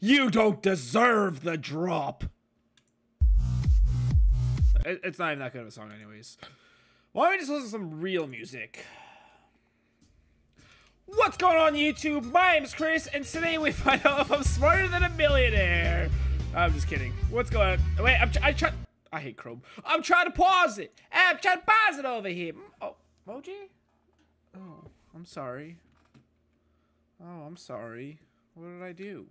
You don't deserve the drop. It- It's not even that good of a song, anyways. Why don't we just listen to some real music? What's going on, YouTube? My name's Chris, and today we find out if I'm smarter than a millionaire. I'm just kidding. What's going on? Wait, I'm I try. I hate Chrome. I'm trying to pause it. I'm trying to pause it over here. Oh, Moji? Oh, I'm sorry. Oh, I'm sorry. What did I do?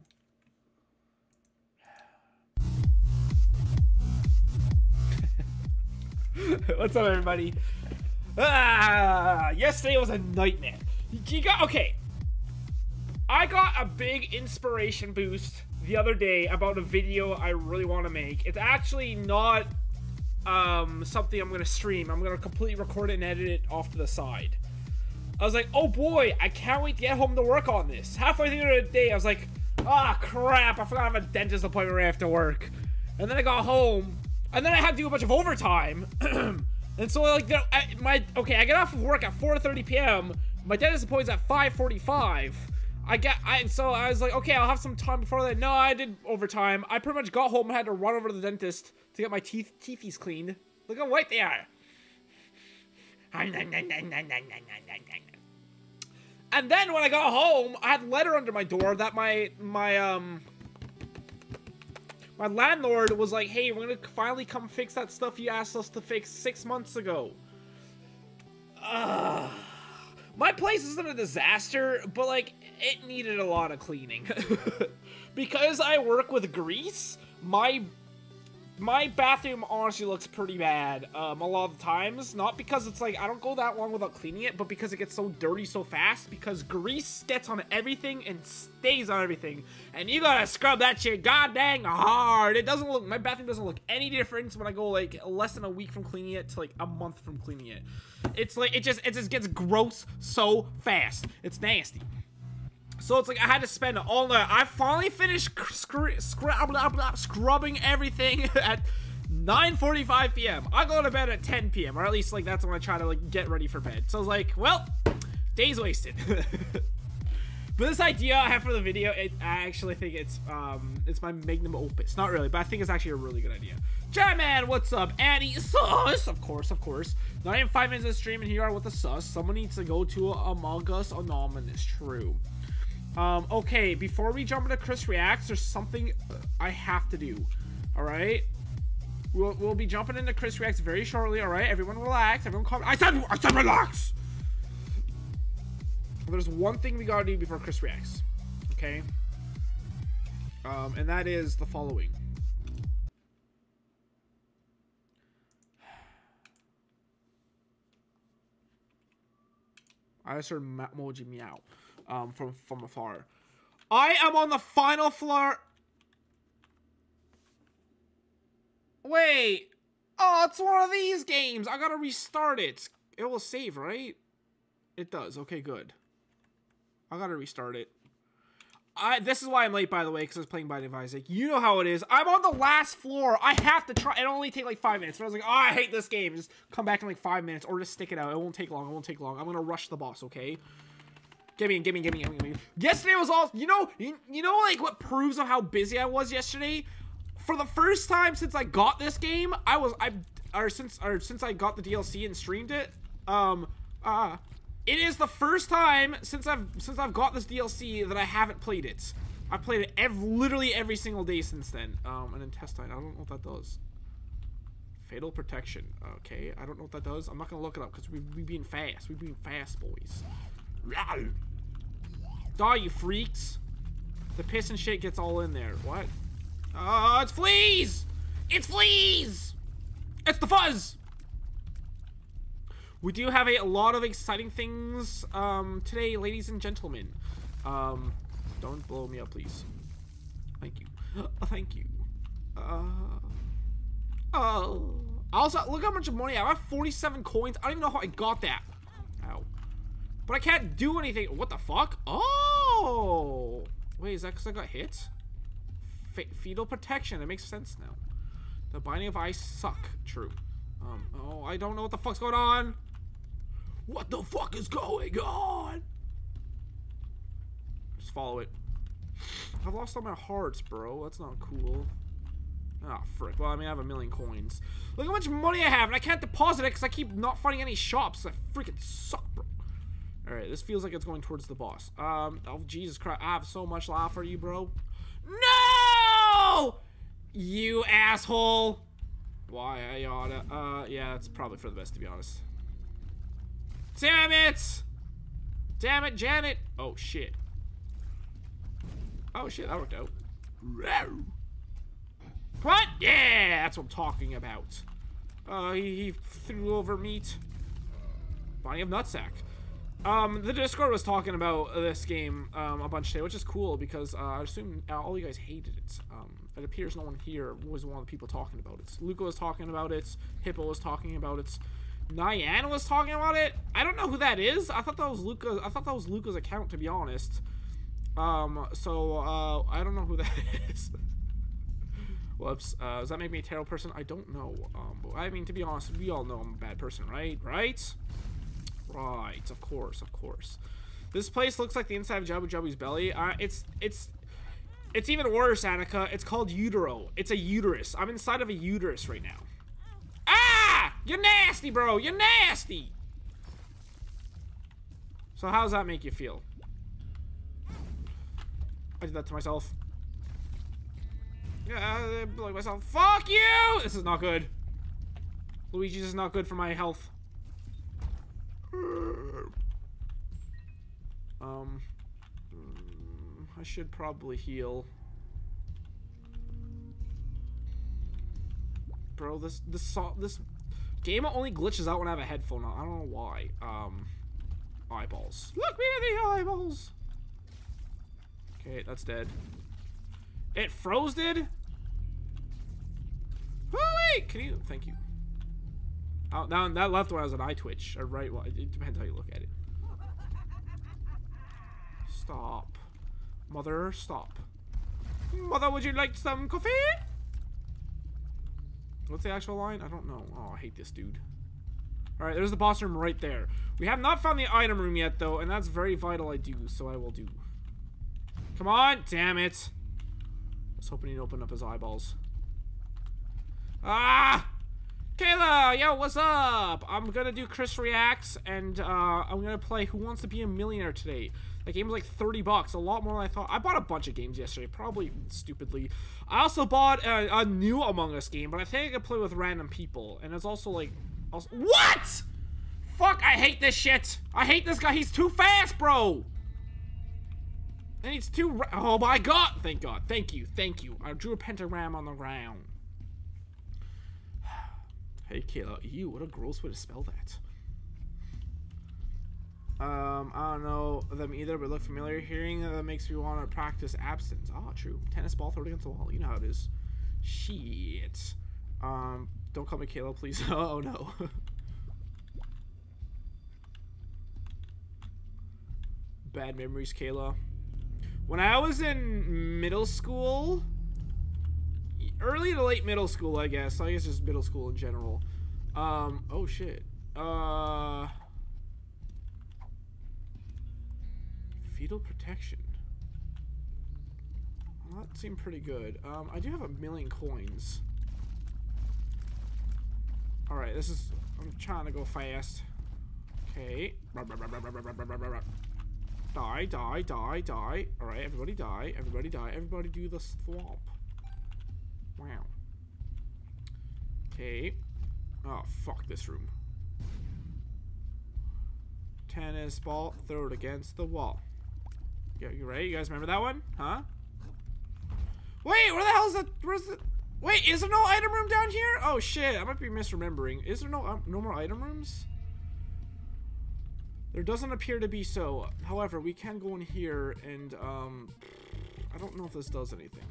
What's up, everybody? Ah, yesterday was a nightmare. You got okay. I got a big inspiration boost the other day about a video I really want to make. It's actually not um, something I'm gonna stream. I'm gonna completely record it and edit it off to the side. I was like, oh boy, I can't wait to get home to work on this. Halfway through the day, I was like, ah, crap, I forgot I have a dentist appointment right after work. And then I got home, and then I had to do a bunch of overtime. and so, like, I, my okay, I get off of work at 4:30 p.m. My dentist appointment's at 5:45. I get, I so I was like, okay, I'll have some time before that. No, I did overtime. I pretty much got home and had to run over to the dentist to get my teeth teethies cleaned. Look how white they are. And then when I got home, I had a letter under my door that my my um my landlord was like, "Hey, we're gonna finally come fix that stuff you asked us to fix six months ago." Ugh. My place isn't a disaster, but like it needed a lot of cleaning. because I work with grease, my my bathroom honestly looks pretty bad um, a lot of the times. Not because it's like I don't go that long without cleaning it, but because it gets so dirty so fast. Because grease gets on everything and stays on everything, and you gotta scrub that shit god dang hard. It doesn't look my bathroom doesn't look any different when I go like less than a week from cleaning it to like a month from cleaning it. It's like it just it just gets gross so fast. It's nasty. So it's like I had to spend all night. I finally finished scr- scrub- blah, blah, scrubbing everything at 9:45 p.m. I go to bed at 10 p.m. or at least like that's when I try to like get ready for bed. So I was like, well, days wasted. but this idea I have for the video, it, I actually think it's um it's my magnum opus. Not really, but I think it's actually a really good idea. Chat man, what's up? Annie sus, of course, of course. Not even five minutes of stream, and here you are with the sus. Someone needs to go to Among Us Anonymous. True. Um, okay, before we jump into Chris Reacts, there's something I have to do. Alright? We'll, we'll be jumping into Chris Reacts very shortly, alright? Everyone relax. Everyone calm. I said, I said relax! There's one thing we gotta do before Chris Reacts. Okay? Um, and that is the following. I just heard Moji meow um, from from afar. I am on the final floor. Wait. Oh, it's one of these games. I gotta restart it. It will save, right? It does. Okay, good. I gotta restart it. I, this is why I'm late, by the way, because I was playing Binding of Isaac. You know how it is. I'm on the last floor. I have to try. It only take like five minutes. But I was like, oh, I hate this game. Just come back in like five minutes, or just stick it out. It won't take long. It won't take long. I'm gonna rush the boss. Okay. Give me, give me, give me, give me, give me. Yesterday was all. You know, you, you know, like what proves of how busy I was yesterday. For the first time since I got this game, I was I or since or since I got the DLC and streamed it. Um. Uh. It is the first time since I've since I've got this DLC that I haven't played it. I played it ev literally every single day since then. Um, an intestine. I don't know what that does. Fatal protection. Okay, I don't know what that does. I'm not gonna look it up because we we being fast. We being fast, boys. Die, you freaks! The piss and shit gets all in there. What? Oh, it's fleas! It's fleas! It's the fuzz! We do have a lot of exciting things um, today, ladies and gentlemen. Um, don't blow me up, please. Thank you. Thank you. Uh, oh. Also, look how much money I have. I have 47 coins. I don't even know how I got that. Ow. But I can't do anything. What the fuck? Oh! Wait, is that because I got hit? Fe fetal protection. It makes sense now. The Binding of Ice suck. True. Um, oh, I don't know what the fuck's going on. What the fuck is going on? Just follow it. I've lost all my hearts, bro. That's not cool. Ah, oh, frick. Well, I mean, I have a million coins. Look how much money I have, and I can't deposit it because I keep not finding any shops. I freaking suck, bro. Alright, this feels like it's going towards the boss. Um, oh, Jesus Christ. I have so much love for you, bro. No! You asshole. Why, I oughta. Uh, yeah, that's probably for the best, to be honest. Damn it! Damn it, Janet! Oh, shit. Oh, shit, that worked out. What? Yeah, that's what I'm talking about. Uh, he, he threw over meat. Body of Nutsack. Um, the Discord was talking about this game um, a bunch today, which is cool because uh, I assume all you guys hated it. Um, it appears no one here was one of the people talking about it. Luca was talking about it. Hippo was talking about it. Nyan was talking about it. I don't know who that is. I thought that was Luca. I thought that was Luca's account, to be honest. Um, so uh, I don't know who that is. Whoops. Uh, does that make me a terrible person? I don't know. Um, but I mean, to be honest, we all know I'm a bad person, right? Right? Right. Of course. Of course. This place looks like the inside of Jabu Jabu's belly. Uh, it's it's it's even worse, Annika. It's called utero. It's a uterus. I'm inside of a uterus right now. Ah! You're nasty, bro. You're nasty. So how does that make you feel? I did that to myself. Yeah, I like myself. Fuck you! This is not good. Luigi's is not good for my health. Um, I should probably heal. Bro, this this saw this game only glitches out when I have a headphone on. I don't know why. Um, eyeballs. Look me in the eyeballs. Okay, that's dead. It froze, did? Oh wait, can you? Thank you. Oh, now that left one has an eye twitch. Or right one. It depends how you look at it. Stop. Mother, stop. Mother, would you like some coffee? What's the actual line? I don't know. Oh, I hate this dude. Alright, there's the boss room right there. We have not found the item room yet, though, and that's very vital I do, so I will do. Come on! Damn it! I was hoping he'd open up his eyeballs. Ah! Kayla, yo, what's up? I'm gonna do Chris Reacts, and uh, I'm gonna play Who Wants to Be a Millionaire today. That game like 30 bucks, a lot more than I thought. I bought a bunch of games yesterday, probably stupidly. I also bought a, a new Among Us game, but I think I can play with random people, and it's also like... Also what?! Fuck, I hate this shit! I hate this guy, he's too fast, bro! And he's too... Oh my god! Thank god, thank you, thank you. I drew a pentagram on the ground. Hey, Kayla. You, what a gross way to spell that. Um, I don't know them either, but look familiar. Hearing that makes me want to practice absence. Ah, oh, true. Tennis ball thrown against the wall. You know how it is. Shit. Um, don't call me Kayla, please. oh, no. Bad memories, Kayla. When I was in middle school, early to late middle school, I guess. I guess just middle school in general. Um, oh shit. Uh, fetal protection. Well, that seemed pretty good. Um, I do have a million coins. Alright, this is... I'm trying to go fast. Okay. Die, die, die, die. Alright, everybody die. Everybody die. Everybody do the swamp. Wow. Okay. Oh, fuck this room. Tennis ball, throw it against the wall. Yeah, you ready? You guys remember that one? Huh? Wait, where the hell is that? Where's the... Wait, is there no item room down here? Oh shit, I might be misremembering. Is there no um, no more item rooms? There doesn't appear to be so. However, we can go in here and, um... I don't know if this does anything.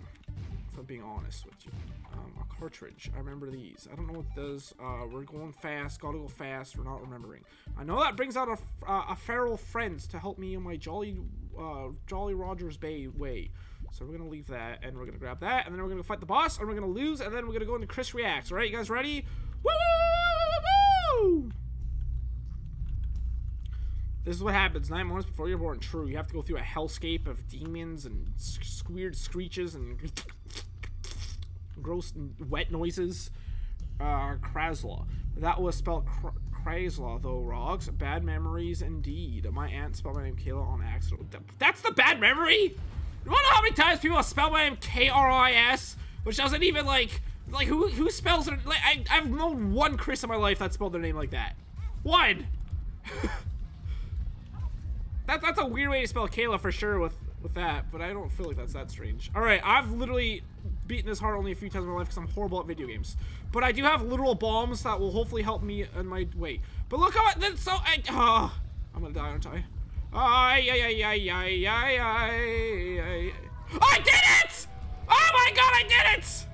I'm being honest with you. Um, a cartridge. I remember these. I don't know what does. Uh, we're going fast. Gotta go fast. We're not remembering. I know that brings out a, uh, a feral friends to help me in my Jolly, uh, Jolly Rogers Bay way. So we're gonna leave that, and we're gonna grab that, and then we're gonna fight the boss, and we're gonna lose, and then we're gonna go into Chris Reacts. Alright, you guys ready? Woo! This is what happens nine months before you're born. True, you have to go through a hellscape of demons and weird screeches and gross wet noises. Uh, Krasla. That was spelled Kr- Krasla, though, Rogs. Bad memories indeed. My aunt spelled my name Kayla on accident. That's the bad memory? You wanna know how many times people spelled my name K R I S? Which doesn't even, like, like, who who spells it? Like, I, I've known one Chris in my life that spelled their name like that. One! that, that's a weird way to spell Kayla for sure with, with that, but I don't feel like that's that strange. Alright, I've literally beaten this hard only a few times in my life because I'm horrible at video games. But I do have literal bombs that will hopefully help me in my way. But look how that's so I, oh, I'm gonna die, aren't I? I did it! Oh my god, I did it!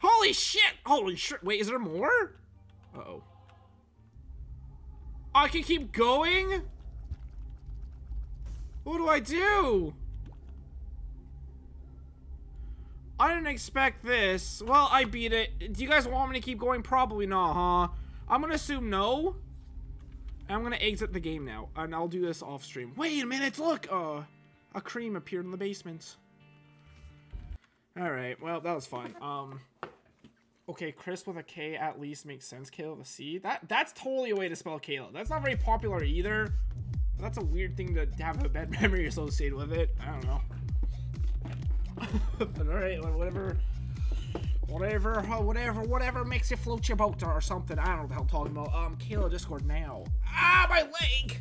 Holy shit! Holy shit! Wait, is there more? Uh oh. I can keep going? What do I do? I didn't expect this. Well, I beat it. Do you guys want me to keep going? Probably not, huh? I'm gonna assume no. I'm gonna exit the game now, and I'll do this off stream. Wait a minute, look! Uh, a cream appeared in the basement. Alright, well, that was fun. Um, okay, Chris with a K at least makes sense. Kayla with a C. That, that's totally a way to spell Kayla. That's not very popular either. That's a weird thing to have a bad memory associated with it. I don't know. but alright, whatever. Whatever, uh, whatever, whatever makes you float your boat or something. I don't know what the hell I'm talking about. Um, Kayla Discord now. Ah, my leg!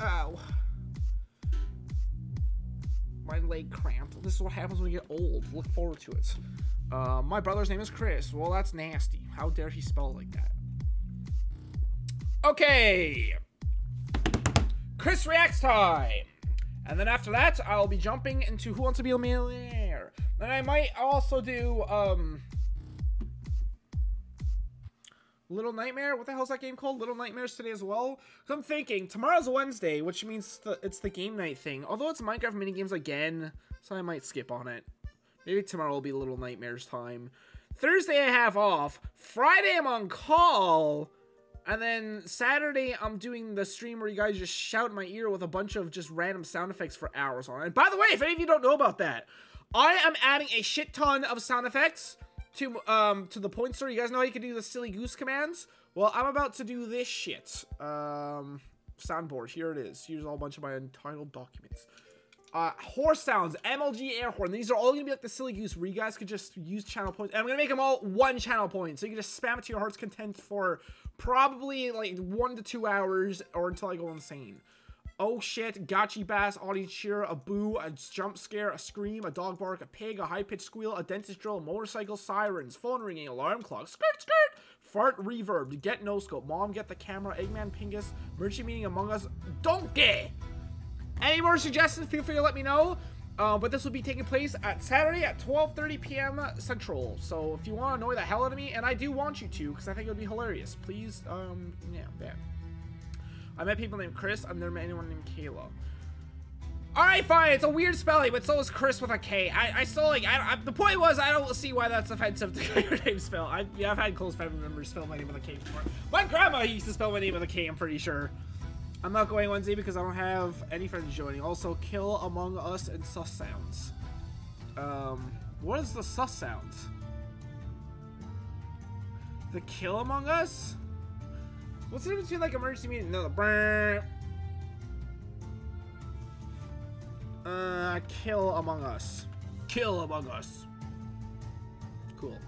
Ow. My leg cramped. This is what happens when you get old. Look forward to it. Uh, my brother's name is Chris. Well, that's nasty. How dare he spell it like that? Okay. Chris reacts time. And then after that, I'll be jumping into Who Wants to Be a Millionaire. And I might also do, um... Little Nightmare? What the hell's that game called? Little Nightmares today as well? I'm thinking, tomorrow's Wednesday, which means the, it's the game night thing. Although it's Minecraft minigames again, so I might skip on it. Maybe tomorrow will be Little Nightmares time. Thursday I have off. Friday I'm on call. And then Saturday, I'm doing the stream where you guys just shout in my ear with a bunch of just random sound effects for hours on. And by the way, if any of you don't know about that, I am adding a shit ton of sound effects to um to the point store. You guys know how you can do the silly goose commands? Well, I'm about to do this shit. Um, soundboard. Here it is. Here's all a bunch of my entitled documents. Uh, horse sounds, MLG air horn. These are all gonna be like the silly goose where you guys could just use channel points. And I'm gonna make them all one channel point. So you can just spam it to your heart's content for probably like one to two hours or until I go insane. Oh shit, gotchi bass, audience cheer, a boo, a jump scare, a scream, a dog bark, a pig, a high pitched squeal, a dentist drill, motorcycle sirens, phone ringing, alarm clock, skirt skirt, fart reverb, get no scope, mom get the camera, Eggman Pingas, emergency meeting among us, donkey! Any more suggestions, feel free to let me know. Uh, but this will be taking place at Saturday at 12.30 p.m. Central. So if you want to annoy the hell out of me, and I do want you to, because I think it would be hilarious, please, um, yeah, yeah. I met people named Chris. I've never met anyone named Kayla. Alright, fine. It's a weird spelling, but so is Chris with a K. I, I still, like, I, I, the point was, I don't see why that's offensive to your name spell. I, yeah, I've had close family members spell my name with a K before. My grandma used to spell my name with a K, I'm pretty sure. I'm not going Wednesday because I don't have any friends joining. Also, kill Among Us and sus sounds. Um, what is the sus sounds? The kill Among Us? What's the difference between like emergency meeting? No, the. Uh, kill Among Us. Kill Among Us. Cool.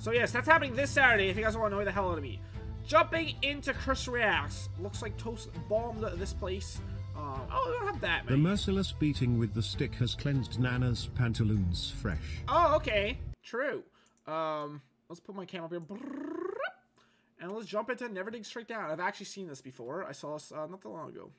So yes, that's happening this Saturday if you guys want to annoy the hell out of me. Jumping into Chris Reacts. Looks like Toast bombed this place. Uh, oh, we don't have that, The merciless beating with the stick has cleansed Nana's pantaloons fresh. Oh, okay. True. Um, let's put my cam up here. And let's jump into Never Dig Straight Down. I've actually seen this before. I saw this uh, not that long ago.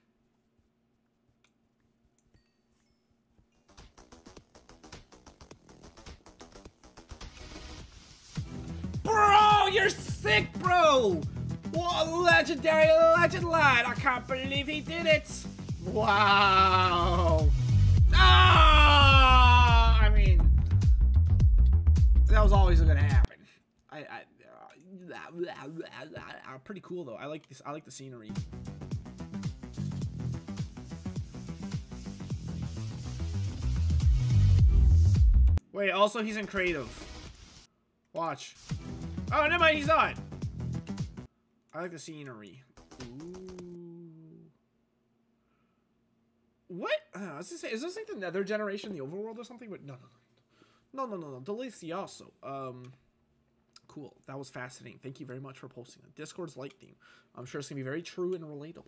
Bro, you're sick, bro! What a legendary legend lad! I can't believe he did it! Wow! Ah! I mean, that was always gonna happen. I, I uh, Pretty cool though. I like this. I like the scenery. Wait, also he's in creative. Watch. Oh, never mind, he's not. I like the scenery. Ooh. What? Uh, I was gonna say, is this like the Nether generation, the overworld or something? But no, no, no, no, no, no, no. Delicioso. Um, cool. That was fascinating. Thank you very much for posting it. Discord's light theme. I'm sure it's gonna be very true and relatable.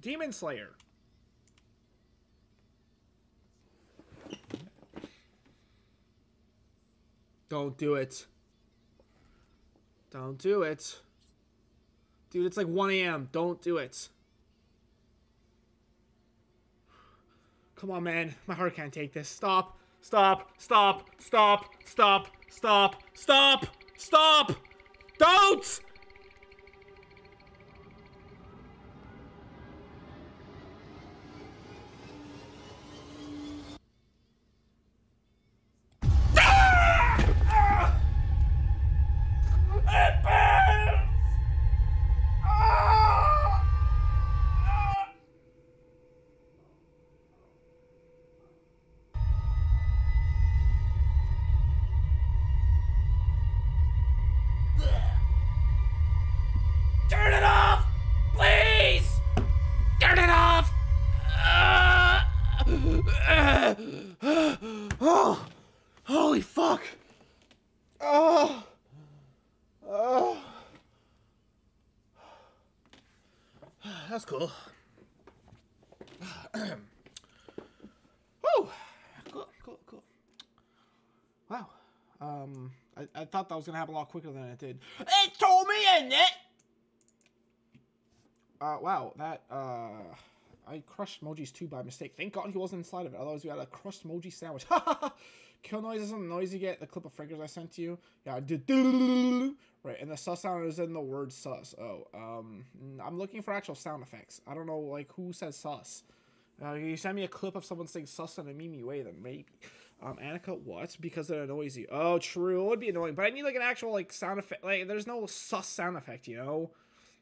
Demon Slayer. Don't do it. Don't do it. Dude, it's like 1 a.m. Don't do it. Come on, man. My heart can't take this. Stop. Stop. Stop. Stop. Stop. Stop. Stop. Stop. Don't! Cool. Whew! Cool, cool, cool. Wow. Um, I, I thought that was gonna happen a lot quicker than it did. It told me in it! Uh, wow, that, uh, I crushed Moji's tube by mistake. Thank God he wasn't inside of it, otherwise we had a crushed Moji sandwich. Kill noise isn't the noise you get, the clip of fingers I sent to you. Yeah, I did. Right, and the sus sound is in the word sus. Oh, um, I'm looking for actual sound effects. I don't know, like, who says sus? Uh, you send me a clip of someone saying sus in a meme way, then maybe. Um, Annika, what? Because it annoys you. Oh, true. It would be annoying, but I need, like, an actual, like, sound effect. Like, there's no sus sound effect, you know?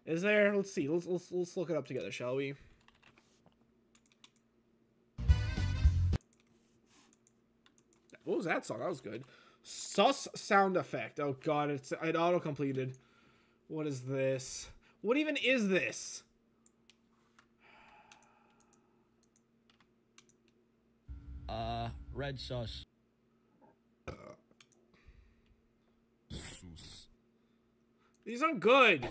Is there? Let's see. Let's, let's, let's look it up together, shall we? Was that song? That was good. Sus sound effect. Oh god, it's it auto completed. What is this? What even is this? Uh, red sauce. These aren't good.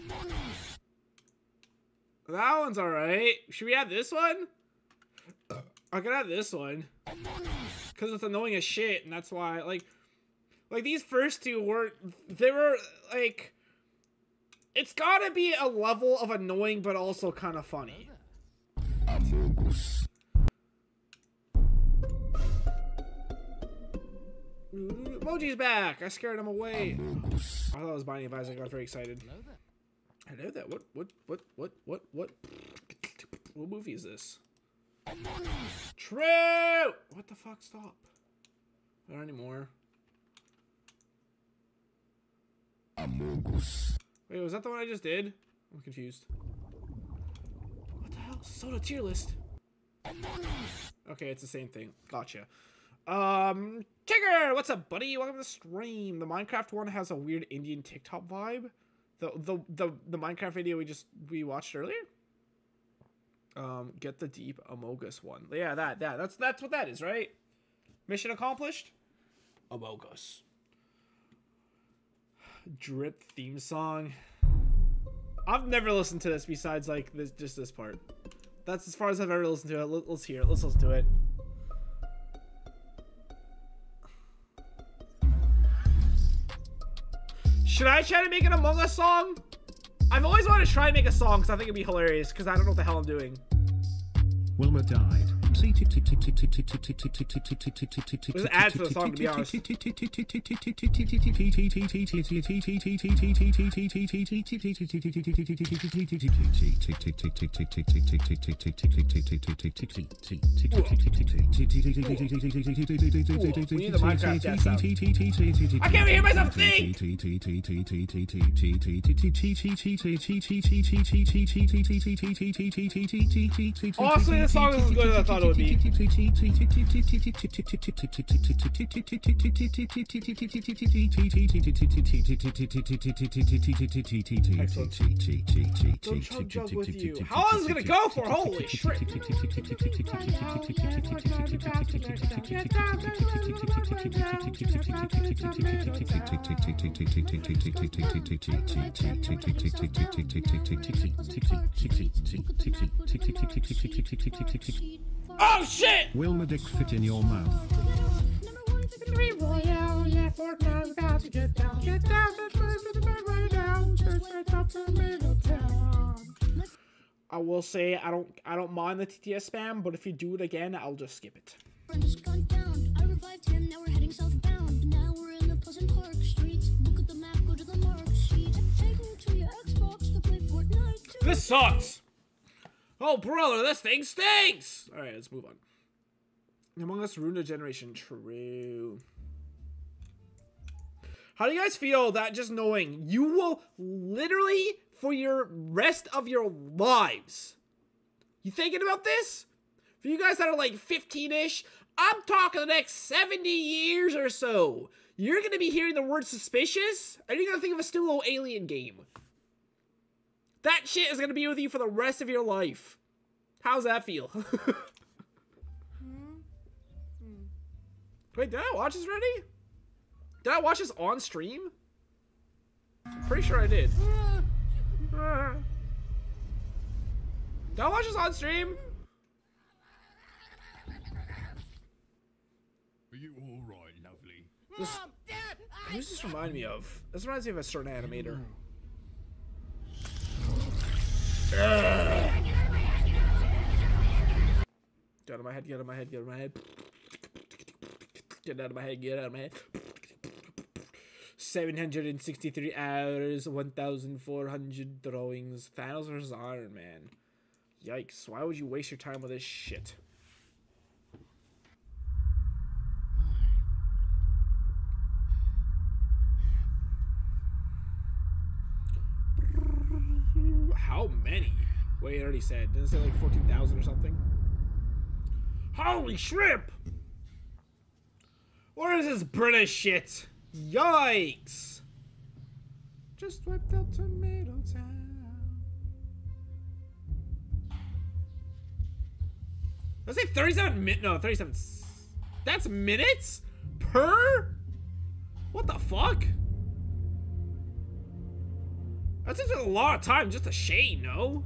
That one's alright. Should we add this one? I can add this one. Because it's annoying as shit, and that's why, like... Like, these first two weren't... They were, like... It's gotta be a level of annoying, but also kind of funny. Moji's back! I scared him away. I thought it was Binding of Isaac. I got very excited. Hello there. I know that. What, what, what, what, what, what? What movie is this? True! What the fuck? Stop. Not anymore. Wait, was that the one I just did? I'm confused. What the hell? Soda tier list. Okay, it's the same thing. Gotcha. Um, Tigger, what's up, buddy? Welcome to the stream. The Minecraft one has a weird Indian TikTok vibe. The the the the Minecraft video we just we watched earlier. Um, get the deep Amogus one. Yeah, that that that's that's what that is, right? Mission accomplished. Amogus. Drip theme song. I've never listened to this besides like this just this part. That's as far as I've ever listened to it. Let, let's hear it. Let's listen to it. Should I try to make an Among Us song? I've always wanted to try and make a song because I think it'd be hilarious because I don't know what the hell I'm doing. Wilma died. The song, to think! Honestly, this song is as good as I thought with you. How long is it gonna go for? Holy shit! Now we're heading southbound. Now we're in the Pleasant Park streets. Look at the map, go to the TTS spam, but if you do it again, I'll just skip it. This sucks. Oh brother, this thing stinks. All right, let's move on. Among Us ruined a generation. True. How do you guys feel that just knowing you will literally for your rest of your lives? You thinking about this? For you guys that are like 15-ish, I'm talking the next 70 years or so. You're gonna be hearing the word suspicious, and you're gonna think of a stupid little alien game. That shit is gonna be with you for the rest of your life. How's that feel? Hmm? Hmm. Wait, did I watch this already? Did I watch this on stream? I'm pretty sure I did. Did I watch this on stream? Are you all right, lovely? This, who's this remind me of? This reminds me of a certain animator. Get out of my head, get out of my head, get out of my head. Get out of my head, get out of my head. 763 hours, 1,400 drawings. Thanos versus Iron Man. Yikes, why would you waste your time with this shit? Many? Wait, it already said. Didn't it say like 14,000 or something? Holy shrimp! What is this British shit? Yikes! Just wiped out Tomato Town. Let's say 37 min- no, 37. That's minutes? Per? What the fuck? That's just a lot of time just a shade, no?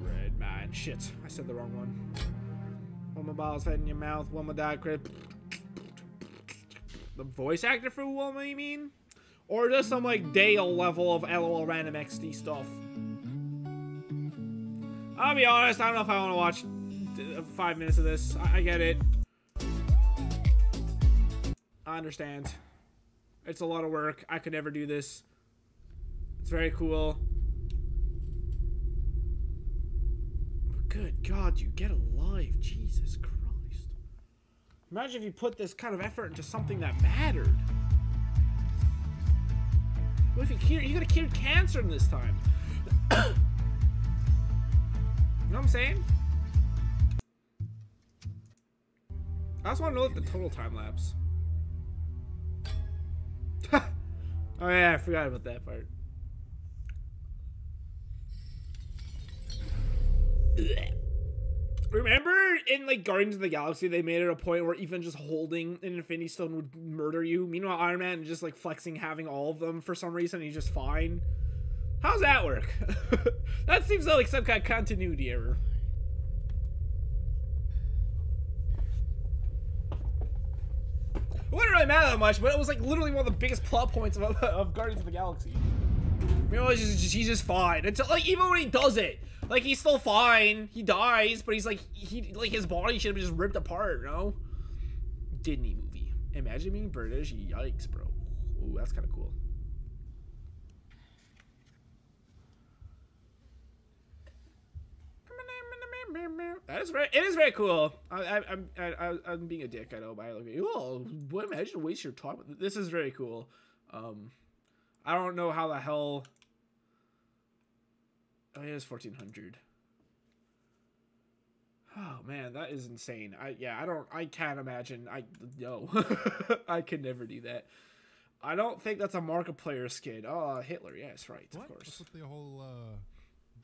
Red man. Shit, I said the wrong one. One more balls fed in your mouth, one more die crit. The voice actor for Wilma, you mean? Or just some like Dale level of LOL random XD stuff? I'll be honest, I don't know if I want to watch five minutes of this. I, I get it. I understand. It's a lot of work. I could never do this. It's very cool. Good God, you get alive. Jesus Christ. Imagine if you put this kind of effort into something that mattered. What if you cured, you could have cured cancer in this time? you know what I'm saying? I just want to know the total time lapse. oh yeah, I forgot about that part. Remember in like Guardians of the Galaxy, they made it a point where even just holding an Infinity Stone would murder you. Meanwhile, Iron Man is just like flexing having all of them for some reason. He's just fine. How's that work? that seems like some kind of continuity error. It wouldn't really matter that much, but it was like literally one of the biggest plot points of, of Guardians of the Galaxy. You know, he's just, he's just fine. Until like even when he does it, like he's still fine. He dies, but he's like he like his body should have just ripped apart. You know? Disney movie. Imagine being British. Yikes, bro. Ooh, that's kind of cool. That is very. It is very cool. I, I, I'm I, I'm being a dick. I know, but I look at you. Oh, what? Imagine waste your time. This is very cool. Um, I don't know how the hell. Oh, it is fourteen hundred. Oh man, that is insane. I yeah, I don't. I can't imagine. I no, I could never do that. I don't think that's a Markiplier skin. Oh, Hitler. Yes, right. What? Of course. What's with the whole uh,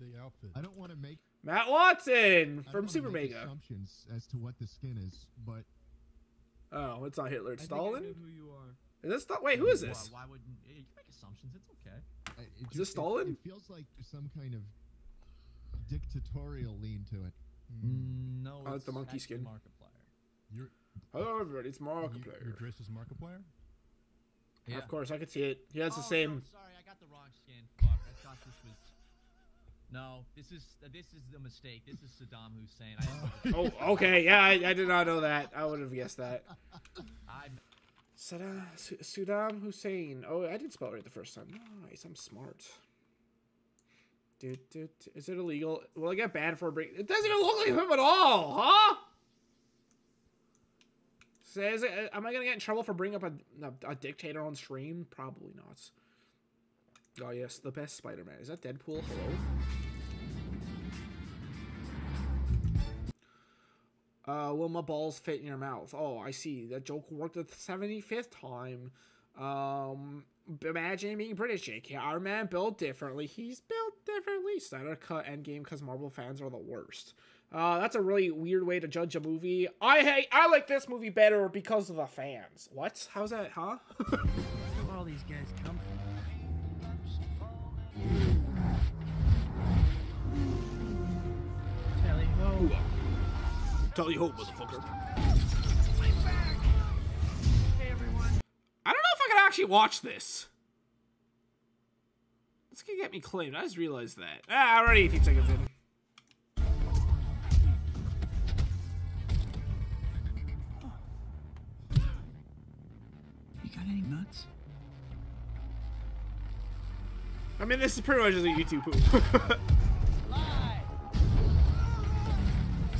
the outfit? I don't want to make Matt Watson from Super make Mega. assumptions as to what the skin is, but Oh, it's not Hitler. It's I think I Stalin. know who you are. Is this Stalin? Wait, who is this? Why, wouldn't you make assumptions? It's okay. I- it Is ju- this Stalin? It, feels like some kind of dictatorial lean to it. Mm, no, Oh, it's the monkey skin. Markiplier. Your, Hello, everybody. It's Markiplier. you, Markiplier. your dress is Markiplier? Yeah. Of course, I could see it. He has the Oh, same. No, sorry, I got the wrong skin. Fuck, I thought this was. No, this is this is the mistake. This is Saddam Hussein. I, Oh, oh okay. Yeah, I, I did not know that. I would have guessed that. I Saddam, Saddam Hussein. Oh, I did spell it right the first time. Nice. I'm smart. Dude, dude, is it illegal? Will I get banned for a break? It doesn't even look like him at all, huh? Says, it, uh, am I gonna get in trouble for bringing up a, a, a dictator on stream? Probably not. Oh yes, the best Spider-Man. Is that Deadpool? Hello. Uh, will my balls fit in your mouth? Oh, I see. That joke worked the 75th time. Um, imagine being British, J.K. Our Man built differently. He's built differently. Snyder cut Endgame because Marvel fans are the worst. Uh, that's a really weird way to judge a movie. I hate. I like this movie better because of the fans. What? How's that? Huh? Where all these guys come from? Tally ho. Tell you, motherfucker. I don't know if I can actually watch this. This could get me claimed. I just realized that. Ah, already 18 seconds in. You got any nuts? I mean, this is pretty much just a YouTube poop.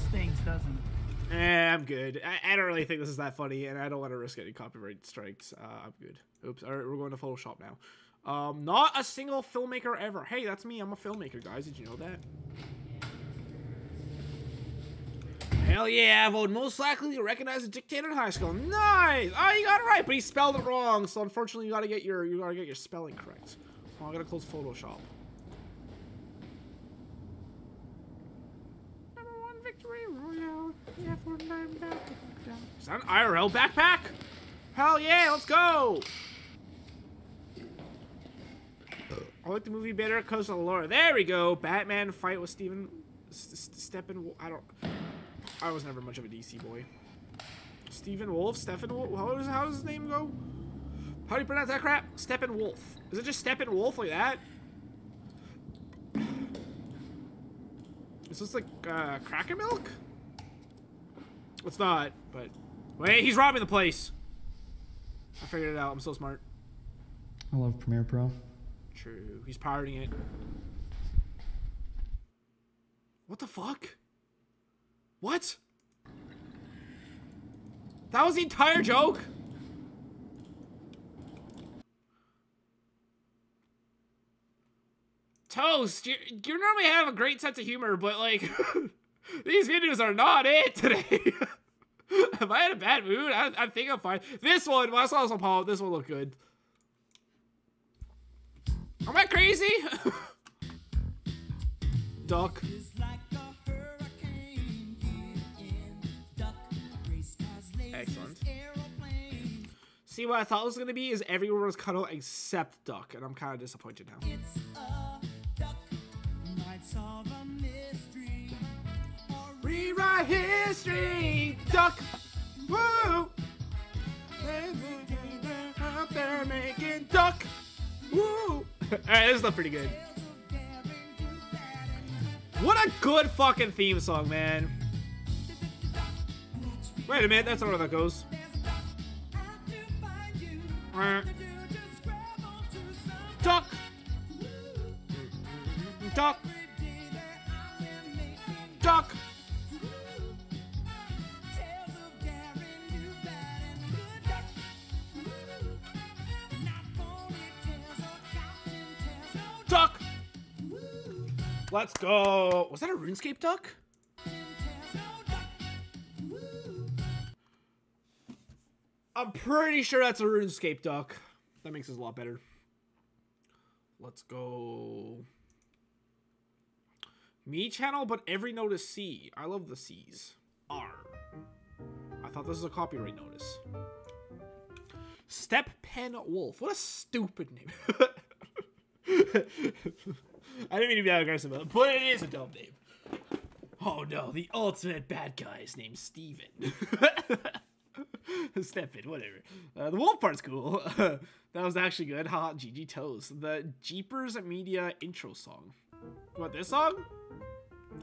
Stings, doesn't it? Eh, I'm good. I, I don't really think this is that funny, and I don't want to risk any copyright strikes. Uh, I'm good. Oops. All right, we're going to Photoshop now. Um, not a single filmmaker ever. Hey, that's me. I'm a filmmaker, guys. Did you know that? Hell yeah, I would most likely recognize a dictator in high school. Nice. Oh, you got it right, but he spelled it wrong. So unfortunately, you gotta get your you gotta get your spelling correct. Oh, I gotta close Photoshop. Number one victory royale. Yeah, for nine back. Is that an IRL backpack? Hell yeah, let's go. I like the movie better because of the lore. There we go. Batman fight with Steven Steppen. I don't. I was never much of a DC boy. Stephen Wolf, Stephen Wolf. How does how does his name go? How do you pronounce that crap? Steppen Wolf. Is it just Steppen Wolf like that? Is this like uh, cracker milk? It's not, but wait, he's robbing the place. I figured it out. I'm so smart. I love Premiere Pro. True. He's pirating it. What the fuck? What? That was the entire joke? Toast, you, you normally have a great sense of humor, but like, these videos are not it today. Am I in a bad mood? I, I think I'm fine. This one, when I saw this one pop this one looked good. Am I crazy? Duck. Excellent. See what I thought it was gonna be is everyone was out except Duck, and I'm kind of disappointed now. Rewrite history, Duck. Woo! Out there making duck. Woo! All right, this is pretty good. What a good fucking theme song, man. Wait a minute, that's not where that goes. Duck. Duck. Duck. Let's go. Was that a RuneScape duck? I'm pretty sure that's a RuneScape duck. That makes us a lot better. Let's go. Me channel, but every note is C. I love the C's. R. I thought this was a copyright notice. Step Pen Wolf. What a stupid name. I didn't mean to be that aggressive, about it, but it is a dumb name. Oh no, the ultimate bad guy is named Steven. Step it, whatever. Uh, the wolf part's cool. that was actually good. Ha, GG Toes. The Jeepers Media intro song. What, this song?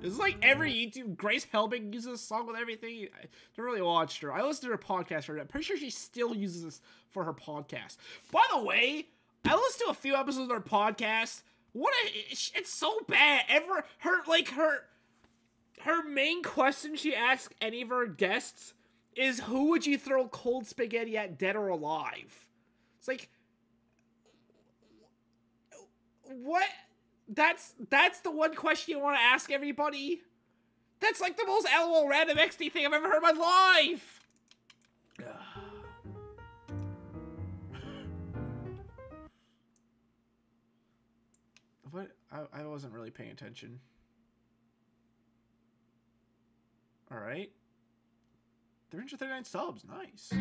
This is like every YouTube. Grace Helbig uses this song with everything. I don't really watch her. I listened to her podcast. For I'm pretty sure she still uses this for her podcast. By the way, I listened to a few episodes of her podcast. What a, it's so bad. Ever her like her her main question she asks any of her guests is who would you throw cold spaghetti at dead or alive? It's like what that's that's the one question you want to ask everybody? That's like the most LOL random XD thing I've ever heard in my life. What? I, I wasn't really paying attention. All right. 339 subs. Nice.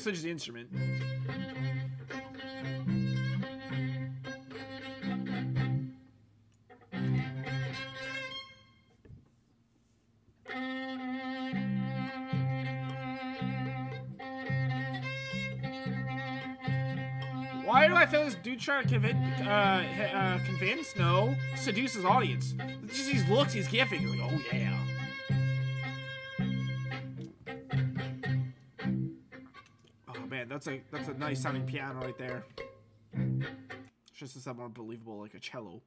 He switches the instrument. Why do I feel this dude trying to convince, uh, uh, convince? No, seduce his audience. Just these looks he's giving. Like, oh yeah. That's a that's a nice sounding piano right there. It's just to sound more believable, like a cello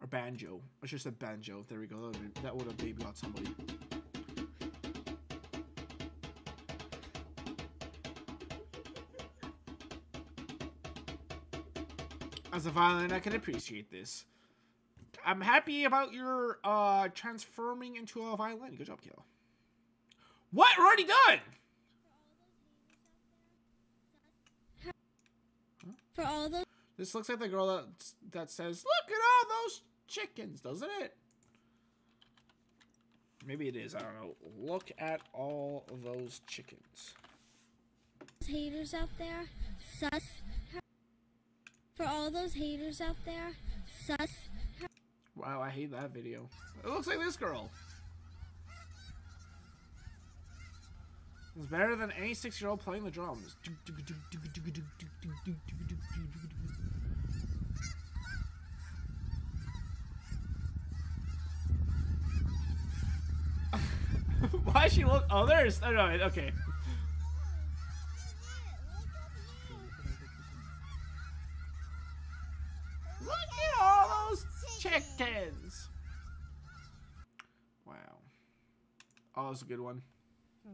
or banjo. I should have said banjo. There we go. That would, have maybe got somebody. As a violin, I can appreciate this. I'm happy about your uh transforming into a violin. Good job, Kayla. What? We're already done. For all those This looks like the girl that that says, "Look at all those chickens," doesn't it? Maybe it is. I don't know. Look at all those chickens. haters out there, sus. For all those haters out there, sus. Wow, I hate that video. It looks like this girl. It's better than any six-year-old playing the drums. Why she look? Oh, there's. Oh, no, okay. Look at all those chickens. Wow. Oh, that was a good one. Oh,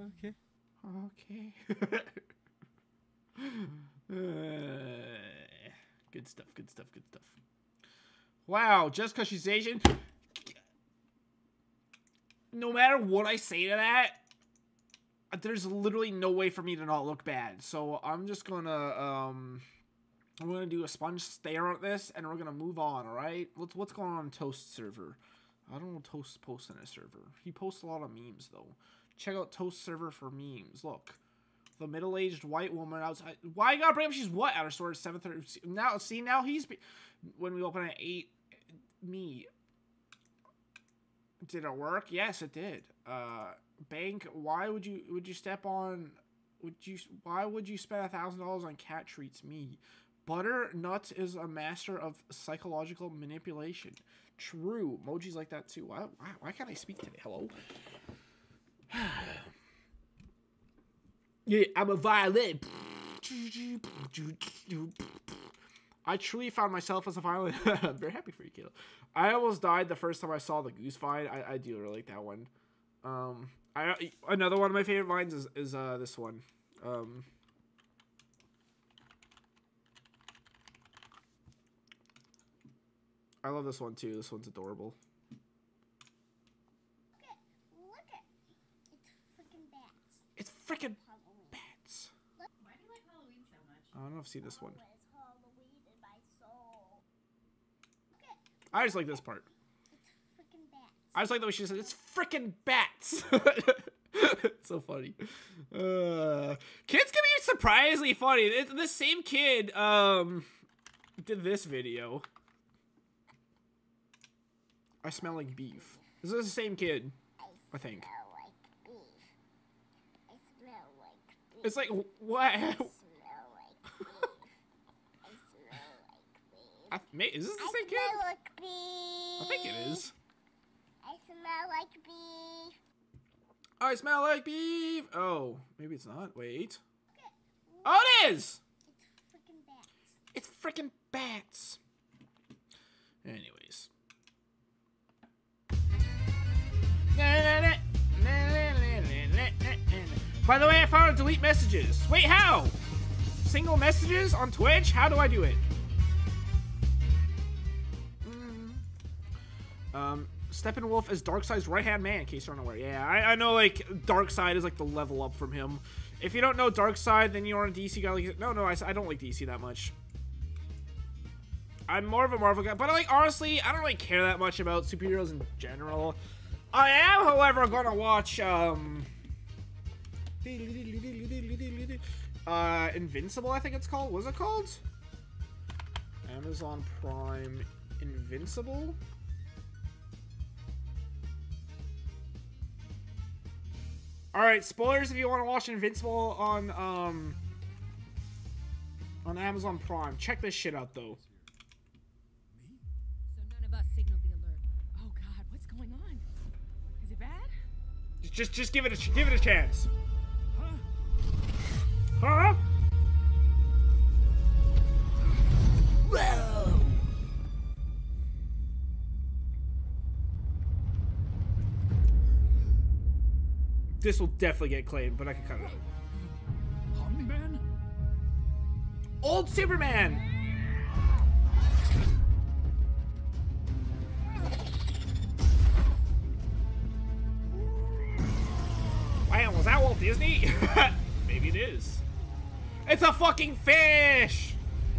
Okay. Okay. Uh, good stuff, good stuff, good stuff. Wow, just because she's Asian. No matter what I say to that, there's literally no way for me to not look bad. So I'm just gonna um I'm gonna do a sponge stare at this and we're gonna move on, alright? What's what's going on on Toast server? I don't know Toast posts in a server. He posts a lot of memes though. Check out Toast server for memes. Look. The middle-aged white woman outside. Why you gotta bring up she's what? Outer storage seven thirty. Now see now he's when we open at eight. Me. Did it work? Yes, it did. Uh, bank. Why would you would you step on? Would you? Why would you spend a thousand dollars on cat treats? Me. Butternut is a master of psychological manipulation. True. Emojis like that too. Why, why, why can't I speak today? Hello? yeah, I'm a violin. I truly found myself as a violin. I'm very happy for you, Caleb. I almost died the first time I saw the goose fight. I, I do really like that one. Um, I another one of my favorite vines is is uh this one. Um. I love this one too. This one's adorable. Look at it's freaking bats. It's freaking bats. Why do you like Halloween so much? I don't know if I've seen this one. Always Halloween in my soul. Look at I just like this part. it's freaking bats. I just like the way she said it's freaking bats. it's so funny. Uh, kids can be surprisingly funny. It, the same kid um did this video. I smell like beef. This is the same kid, I think. smell like beef. I smell like beef. It's like what? I smell like beef. I smell like beef. I, is this the I same kid? smell like beef. I think it is. I smell like beef. I smell like beef. Oh, maybe it's not. Wait. Oh, it is. It's freaking bats. It's freaking bats. Anyways. By the way, I found a delete messages. Wait, how? Single messages on Twitch? How do I do it? Mm. Um, Steppenwolf is Darkseid's right-hand man, in case you're unaware. Yeah, I, I know, like, Darkseid is, like, the level up from him. If you don't know Darkseid, then you're a DC guy. Like, no, no, I, I don't like DC that much. I'm more of a Marvel guy, but like honestly, I don't really care that much about superheroes in general. I am, however, gonna watch um uh Invincible, I think it's called. Was it called? Amazon Prime Invincible? Alright, spoilers if you want to watch Invincible on um on Amazon Prime. Check this shit out though. So none of us signaled the alert. Oh God, what's going on? Is it bad? Just just give it a give it a chance. Huh? This will definitely get claimed, but I can cut it. Omni-Man? Old Superman! Wow, was that Walt Disney? Maybe it is. It's a fucking fish!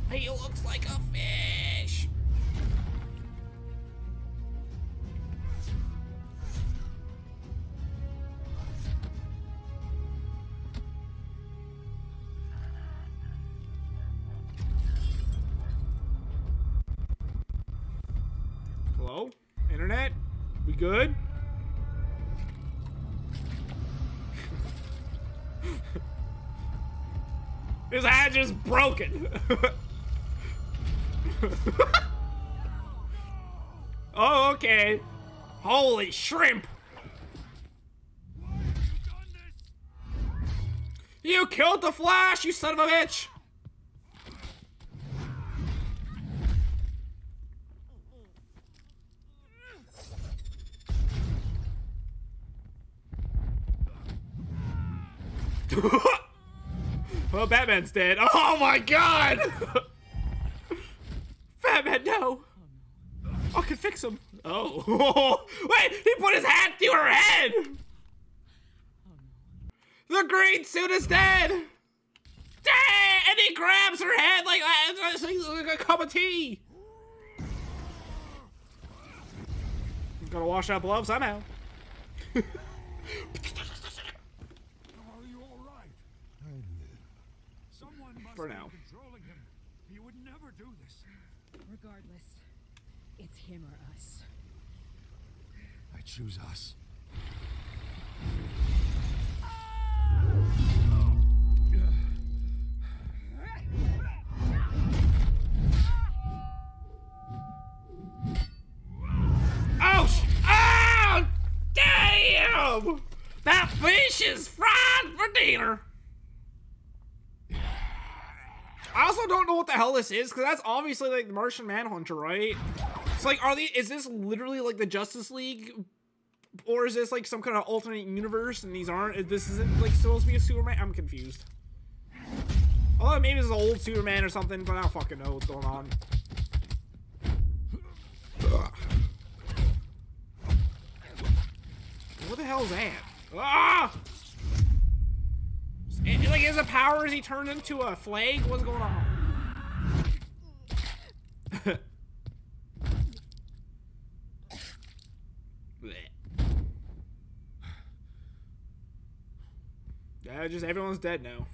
He looks like a fish! Broken. oh, okay. Holy shrimp. You killed the Flash, you son of a bitch! well, Batman's dead. Oh my god! Batman, no! I can fix him. Oh. Wait, he put his hat through her head! The green suit is dead! Dang! And he grabs her head like uh, like a cup of tea. Gotta wash that blood somehow. Are you all right? I live. Someone must For now. controlling him. He would never do this. Regardless, it's him or us. I choose us. Oh! sh- Oh! Damn! That fish is fried for dinner. I also don't know what the hell this is because that's obviously like the Martian Manhunter, right? It's like, are they? Is this literally like the Justice League, or is this like some kind of alternate universe and these aren't? This isn't like supposed to be a Superman. I'm confused. Although maybe it's an old Superman or something, but I don't fucking know what's going on. What the hell is that? Ah! It- like, is a power? Is he turned into a flag? What's going on? Just everyone's dead now.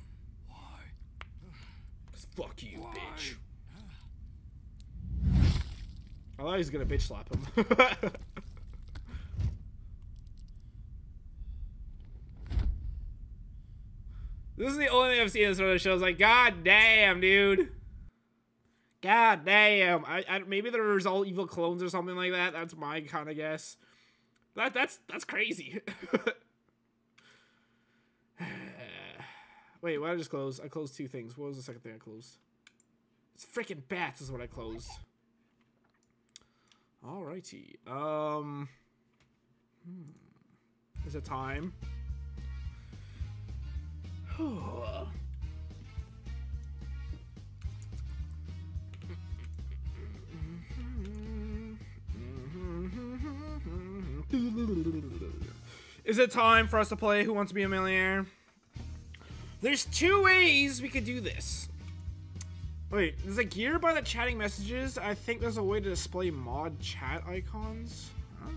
Why? 'Cause fuck you, Why? bitch. I thought he was gonna bitch slap him. this is the only thing I've seen in this other show. It's like, god damn, dude. God damn. I, I maybe there's all evil clones or something like that. That's my kind of guess. That that's that's crazy. Wait, what did I just close? I closed two things. What was the second thing I closed? It's freaking bats is what I closed. Alrighty. Um. Hmm. Is it time? Is it time for us to play Who Wants to Be a Millionaire? There's two ways we could do this. Wait, there's a gear by the chatting messages. I think there's a way to display mod chat icons. Huh?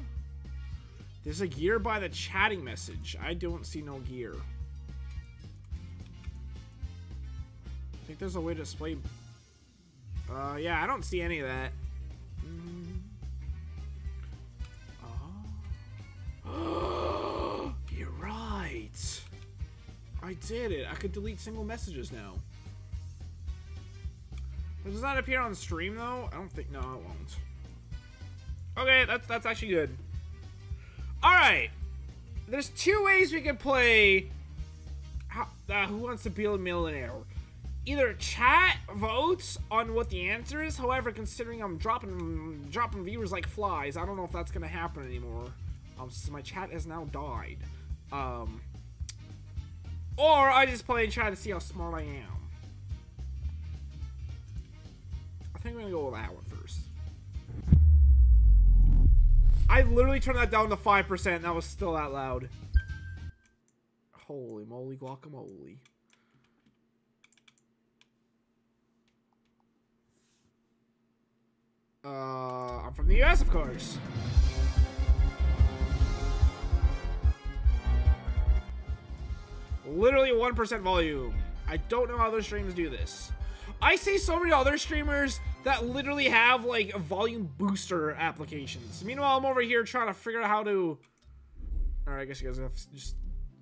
There's a gear by the chatting message. I don't see no gear. I think there's a way to display. Uh, yeah, I don't see any of that. Mm. Oh. You're right. I did it. I could delete single messages now. But does that appear on stream though? I don't think. No, it won't. Okay, that's that's actually good. All right. There's two ways we can play. How, uh, Who wants to be a millionaire? Either chat votes on what the answer is. However, considering I'm dropping dropping viewers like flies, I don't know if that's gonna happen anymore. Um, since my chat has now died. Um. Or I just play and try to see how smart I am. I think we're gonna go with that one first. I literally turned that down to 5%, and that was still that loud. Holy moly guacamole. Uh, I'm from the US, of course. Literally 1% volume. I don't know how other streams do this. I see so many other streamers that literally have like a volume booster applications. Meanwhile, I'm over here trying to figure out how to. Alright, I guess you guys have to just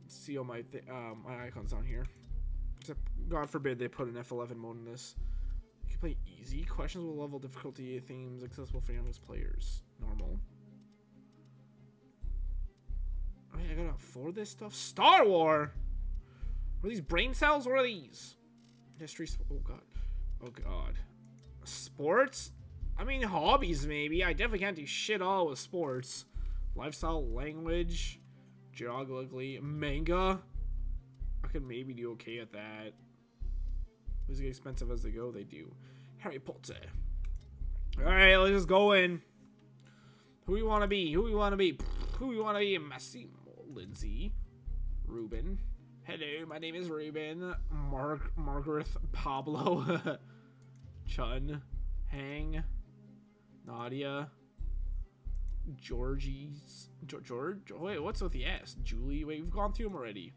see all my um, my icons down here. Except, God forbid they put an F11 mode in this. You can play easy. Questions with level difficulty themes accessible for youngest players. Normal. Oh yeah, I gotta afford this stuff. Star War. Are these brain cells? What are these? History. Oh god. Oh god. Sports? I mean, hobbies maybe. I definitely can't do shit all with sports. Lifestyle, language, geography, manga. I could maybe do okay at that. These get expensive as they go. They do. Harry Potter. All right, let's just go in. Who we want to be? Who we want to be? Who we want to be? Massimo, Lindsay, Ruben, Hello, my name is Ruben. Mark Margaret Pablo. Chun. Hang. Nadia. Georgie's. George? Wait, what's with the S? Julie? Wait, we've gone through them already.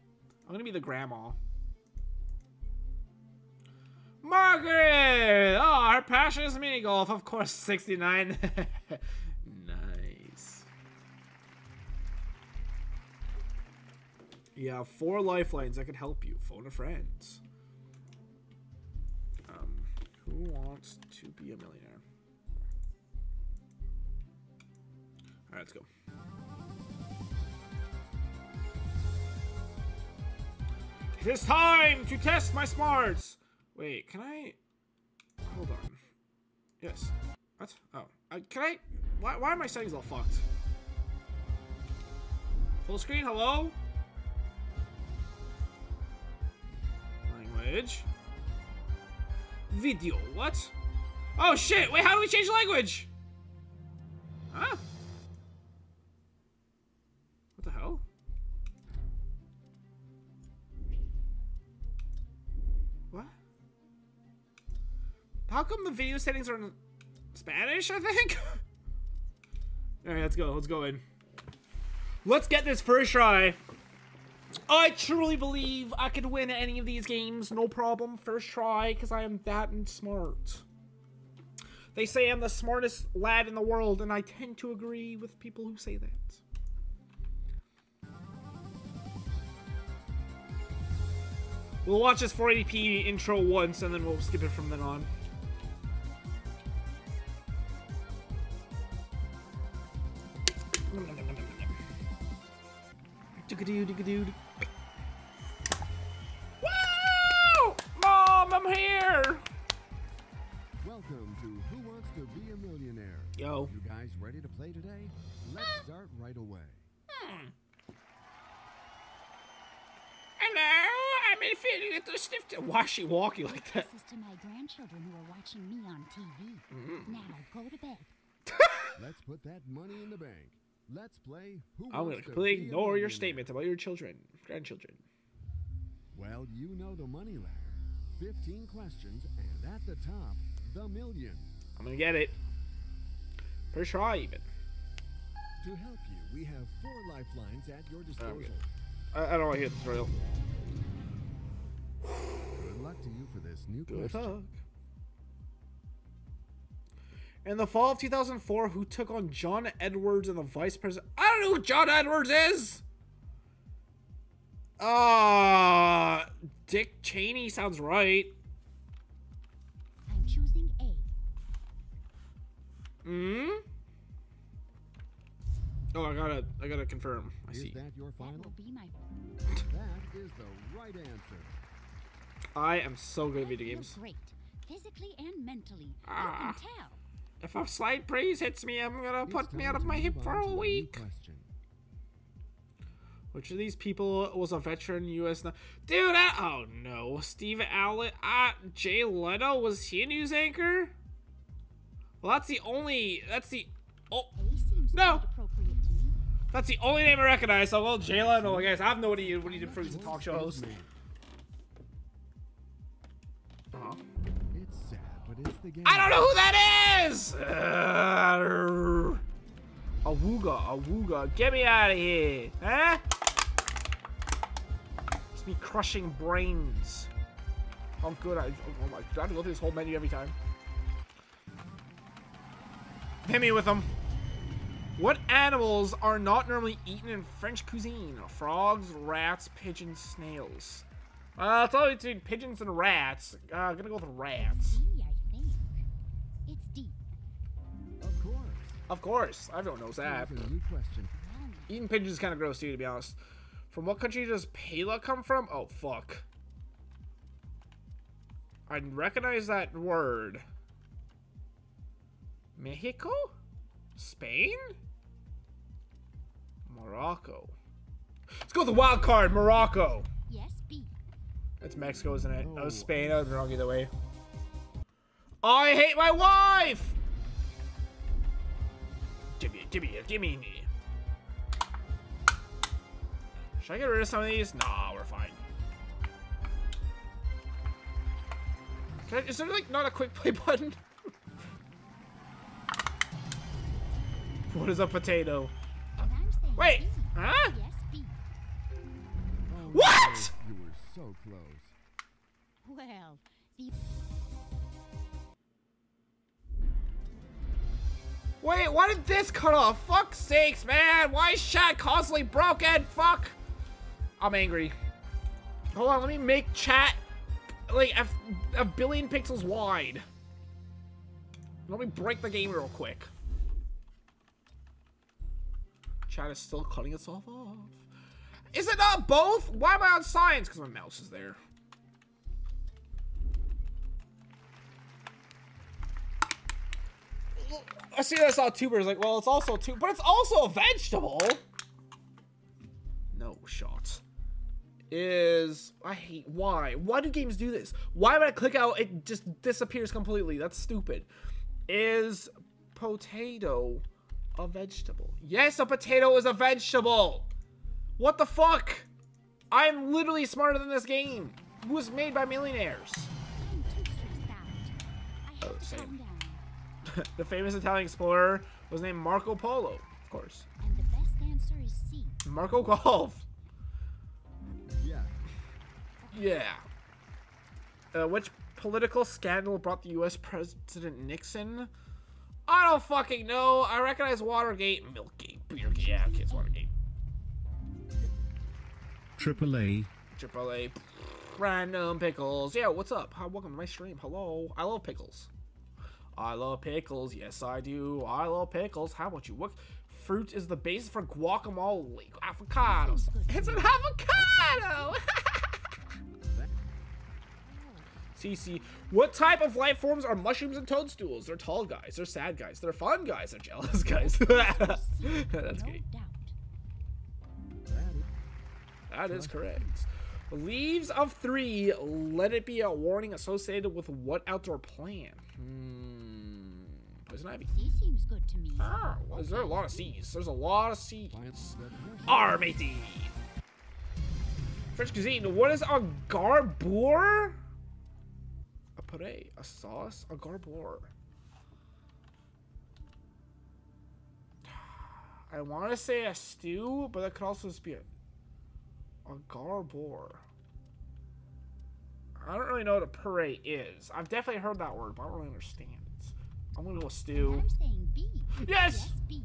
I'm gonna be the grandma. Margaret! Oh, her passion is mini golf. Of course, 69. Yeah, four lifelines that could help you. Phone a friend. Um, who wants to be a millionaire? Alright, let's go. It is time to test my smarts! Wait, can I... Hold on. Yes. What? Oh. Uh, can I... Why, why are my settings all fucked? Full screen, hello? Language. Video, what? Oh shit, wait, how do we change language? Huh? What the hell? What? How come the video settings are in Spanish, I think? Alright, let's go, let's go in. Let's get this first try. I truly believe I could win any of these games, no problem. First try, because I am that smart. They say I'm the smartest lad in the world, and I tend to agree with people who say that. We'll watch this 480p intro once, and then we'll skip it from then on. Doo-ga-doo, doo-ga-doo. Woo! Mom, I'm here! Welcome to Who Wants to Be a Millionaire? Yo. You guys ready to play today? Let's ah. start right away. Hmm. Hello, I'm feeling a little stiff. Why is she walking like that? This is to my grandchildren who are watching me on TV. Mm-hmm. Now go to bed. Let's put that money in the bank. Let's play Who I'm gonna completely ignore your statement about your children, grandchildren. Well, you know the money ladder. 15 questions, and at the top, the million. I'm gonna get it. First try, even. To help you, we have four lifelines at your disposal. I, I don't want to hit the tutorial. Good luck to you for this new Good question. luck. In the fall of 2004, who took on John Edwards and the vice president? I don't know who John Edwards is. Uh, Dick Cheney sounds right. I'm choosing A. Hmm. Oh, I gotta, I gotta confirm. I Is see. that your final? That will be my. That is the right answer. I am so good at I video feel games. great, physically and mentally. Ah. You can tell. If a slight breeze hits me, I'm gonna It's put me out of my hip for a week. Question. Which of these people was a veteran U.S. Na- Dude, I- oh no, Steve Allen, uh, Jay Leno was he a news anchor? Well, that's the only. That's the. Oh, No. quite appropriate to me. that's the only name I recognize. So well, Jay Leno. I guess I have no idea what he did for he's a talk show host. The game. I don't know who that is. Uh, Awooga, Awooga, get me out of here, huh? It's me crushing brains. How good I. Oh my! Do I have to go through this whole menu every time? Hit me with them. What animals are not normally eaten in French cuisine? Frogs, rats, pigeons, snails. Uh, it's all between pigeons and rats. Uh, I'm gonna go with rats. Of course, everyone knows that. Here's a new question. Eating pigeons is kind of gross too, to be honest. From what country does paella come from? Oh, fuck. I recognize that word. Mexico? Spain? Morocco. Let's go with the wild card, Morocco. yes, B. That's Mexico, isn't it? That was Oh. Spain. I was wrong either way. I hate my wife! Gimme, gimme, gimme. Should I get rid of some of these? Nah, we're fine. I, is there like not a quick play button? what is a potato? Wait, huh? Oh, what? You were so close. Well, Wait, why did this cut off? Fuck sakes, man! Why is chat constantly broken? Fuck! I'm angry. Hold on, let me make chat like a, a billion pixels wide. Let me break the game real quick. Chat is still cutting itself off. Is it not both? Why am I on science? Because my mouse is there. I see that I saw tubers like, well, it's also tube, but it's also a vegetable. No shot. Is I hate why? Why do games do this? Why would I click out? It just disappears completely. That's stupid. Is potato a vegetable? Yes, a potato is a vegetable. What the fuck? I'm literally smarter than this game. It was made by millionaires. Oh, same. the famous Italian explorer was named Marco Polo, of course. and the best answer is C. Marco Golf. Yeah. Yeah. Uh, which political scandal brought the U.S. President Nixon? I don't fucking know. I recognize Watergate, Milkgate, Beergate. Yeah, okay, it's Watergate. Triple A. Triple A. Random pickles. Yeah, what's up? Hi, welcome to my stream. Hello. I love pickles. I love pickles. Yes, I do. I love pickles. How about you? What fruit is the basis for guacamole? Avocados. It's an avocado. CC. What type of life forms are mushrooms and toadstools? They're tall guys. They're sad guys. They're fun guys. They're jealous guys. That's great. That is correct. Leaves of three. Let it be a warning associated with what outdoor plant? Hmm. Poison ivy. C seems good to me. Ah, well, is there a lot of C's? There's a lot of C's. R, matey. French cuisine. What is a garbure? A puree, a sauce, a garbure. I want to say a stew, but that could also just be a, a garbure. I don't really know what a puree is. I've definitely heard that word, but I don't really understand it. I'm gonna go with stew. I'm saying B. Yes! B.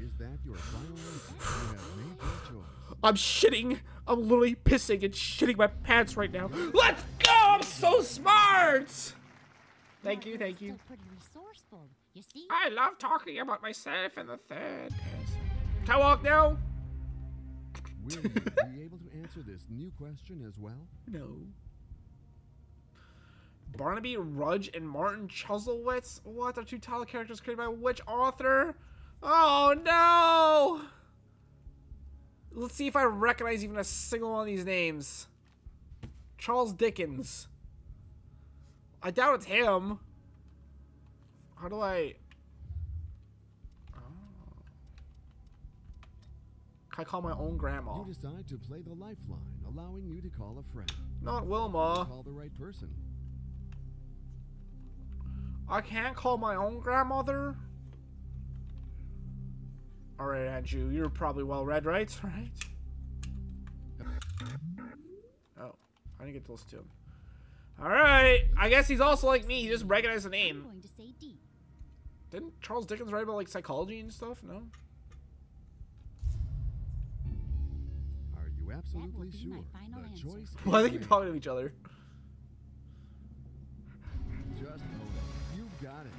Is that your final answer? You have made your choice. I'm shitting. I'm literally pissing and shitting my pants right now. Let's go! I'm so smart! Thank you, thank you. Still pretty resourceful. You see? I love talking about myself in the third person. Can I walk now? Will you be able to answer this new question as well? No. Barnaby Rudge and Martin Chuzzlewit's? What are two title characters created by which author? Oh no! Let's see if I recognize even a single one of these names. Charles Dickens. I doubt it's him. How do I... Oh. Can I call my own grandma? You decide to play the lifeline, allowing you to call a friend. Not Wilma. Call the right person. I can't call my own grandmother? Alright, Andrew, you're probably well read, right? Right? Oh, I didn't get to listen to him. Alright, I guess he's also like me, he just recognized the name. going to say D. Didn't Charles Dickens write about like psychology and stuff? No? Are you absolutely sure? my final the answer. choice Well, I think is you A. probably know each other. Just hold it. You got it.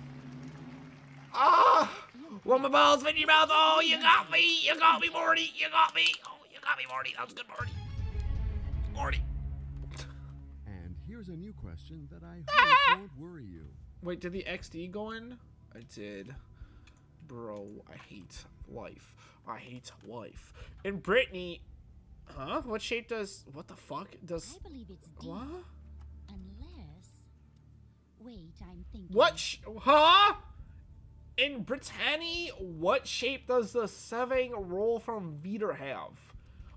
Ah! Well, my balls fit in your mouth. Oh, you got me. You got me, Morty. You got me. Oh, you got me, Morty. That was good, Morty. Morty. And here's a new question that I Ah! hope won't worry you. Wait, did the XD go in? I did. Bro, I hate life. I hate life. And Brittany, huh? What shape does? What the fuck does? I believe it's D. What? Unless. Wait, I'm thinking. What? Sh- huh? In Brittany, what shape does the seven roll from Veter have?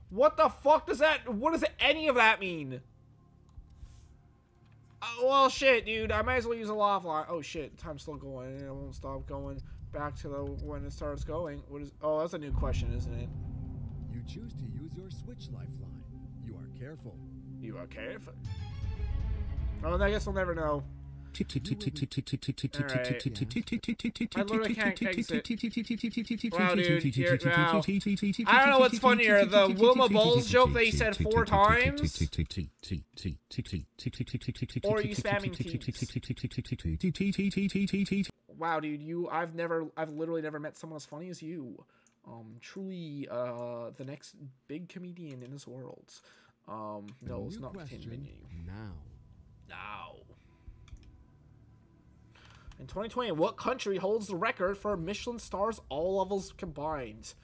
What the fuck does that? What does any of that mean? Oh, well, shit, dude. I might as well use a lifeline. Oh, shit. Time's still going. and It won't stop going back to the when it starts going. What is? Oh, that's a new question, isn't it? You choose to use your switch lifeline. You are careful. You are careful. Oh, I guess we'll never know. I literally can't exit. Wow, dude. You're, wow. I don't know what's funnier, the Wilma Bowles joke that he said four times, or you spamming teams. Wow, dude, you I've never I've literally never met someone as funny as you. Um, truly, uh, the next big comedian in this world. Um, no, it's not now. Now. In 2020, what country holds the record for Michelin stars all levels combined?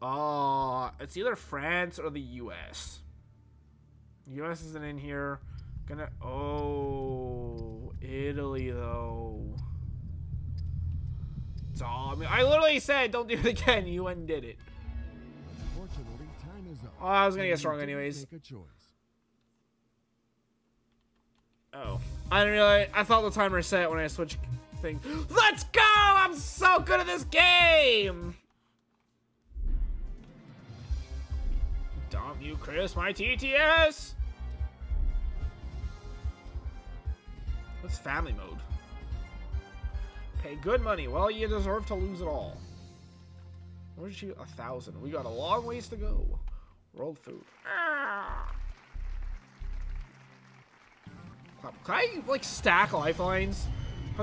Uh, it's either France or the US. US isn't in here. Gonna oh Italy though. Duh, I, mean, I literally said don't do it again. You went and did it. Unfortunately, time is up. Oh, I was gonna get strong anyways. Make a choice. Oh, I didn't realize. I thought the timer set when I switched thing. Let's go! I'm so good at this game. Dump you, Chris, my TTS. What's family mode? Pay good money. Well, you deserve to lose it all. Where's you? A thousand. We got a long ways to go. World food. Ah. Can I like stack lifelines?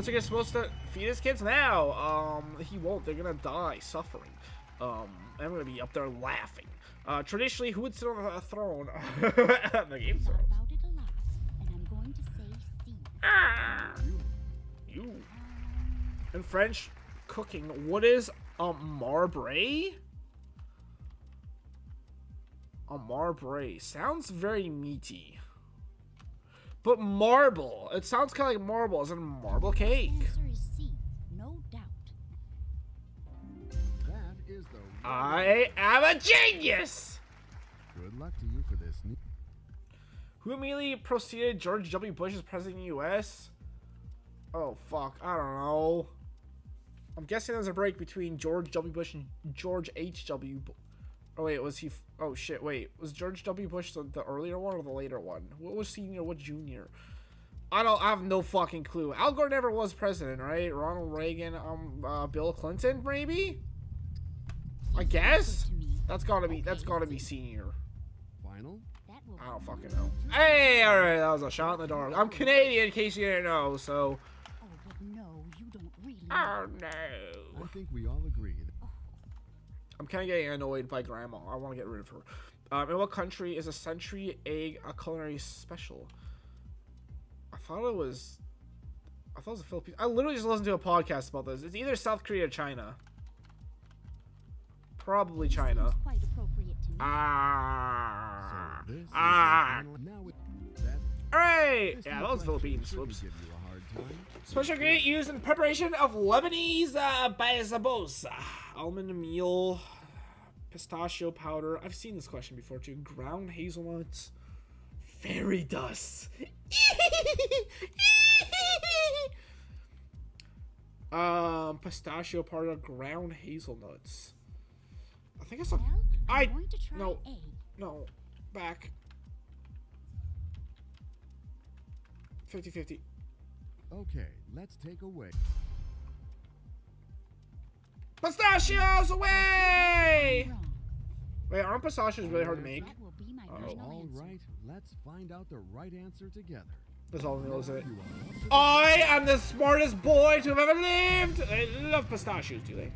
He supposed to feed his kids now? Um, he won't. They're gonna die suffering. Um, I'm gonna be up there laughing. Uh, traditionally, who would sit on the throne? the game thrones. about it a lot, and I'm going to say Ah! You. In French cooking, what is a marbre? A marbre sounds very meaty. But marble, it sounds kind of like marble, as in marble cake. C, no doubt. That is the. I am a genius! Good luck to you for this. Who immediately preceded George W. Bush as president of the U.S.? Oh, fuck. I don't know. I'm guessing there's a break between George W. Bush and George H.W. Bu- Oh, wait, was he. F- oh, shit, wait. Was George W. Bush the, the earlier one or the later one? What was senior, what junior? I don't. I have no fucking clue. Al Gore never was president, right? Ronald Reagan, um, uh, Bill Clinton, maybe. I guess good to me. that's gotta be. That's gotta be senior. Final. I don't fucking know. Hey, alright, that was a shot in the dark. I'm Canadian, in case you didn't know, so. Oh, but no, you don't really. Oh no. I think we all agree. That I'm kind of getting annoyed by Grandma. I want to get rid of her. Um, in what country is a century egg a culinary special? I thought it was. I thought it was the Philippines. I literally just listened to a podcast about this. It's either South Korea or China. Probably China. Seems quite appropriate to me. Ah. so Ah. your. Now with that. Alright! this Yeah, new that was Philippines. Whoops. Give you a hard time. Special ingredient used in preparation of Lebanese uh, bazabosa. Almond meal, pistachio powder. I've seen this question before too. Ground hazelnuts, fairy dust. um, pistachio powder, ground hazelnuts. I think it's a well, I'm I- going to try no. A. no back. 50-50. Okay, let's take away. Pistachios away! Wait, aren't pistachios really hard to make? That will be my Uh-oh. final All answer. right, let's find out the right answer together. That's all I know is it. You are up to I am the smartest boy to have ever lived! They love pistachios, do they?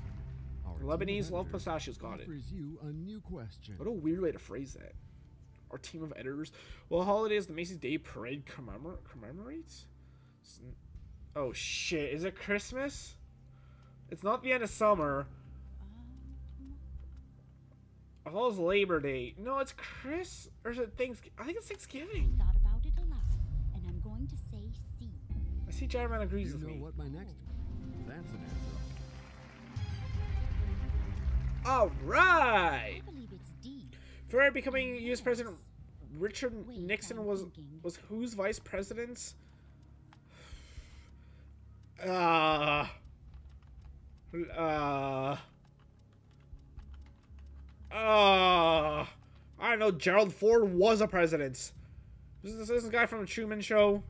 Our Lebanese love pistachios, got it. offers you a new question. What a weird way to phrase that. Our team of editors. Well, holidays the Macy's Day Parade commemor- commemorates? Oh shit, is it Christmas? It's not the end of summer. I thought it was Labor Day. No, it's Chris. Or is it Thanksgiving? I think it's Thanksgiving. Thought about it a lot, and I'm going to say C. I see Jarman agrees you with know me. what my next? That's an answer. Alright! I believe it's D. For becoming U.S. President, Richard Wait, Nixon I'm was thinking. was whose vice president? Uh. Uh. Uh. I don't know. Gerald Ford was a president. This is this, guy from the Truman Show.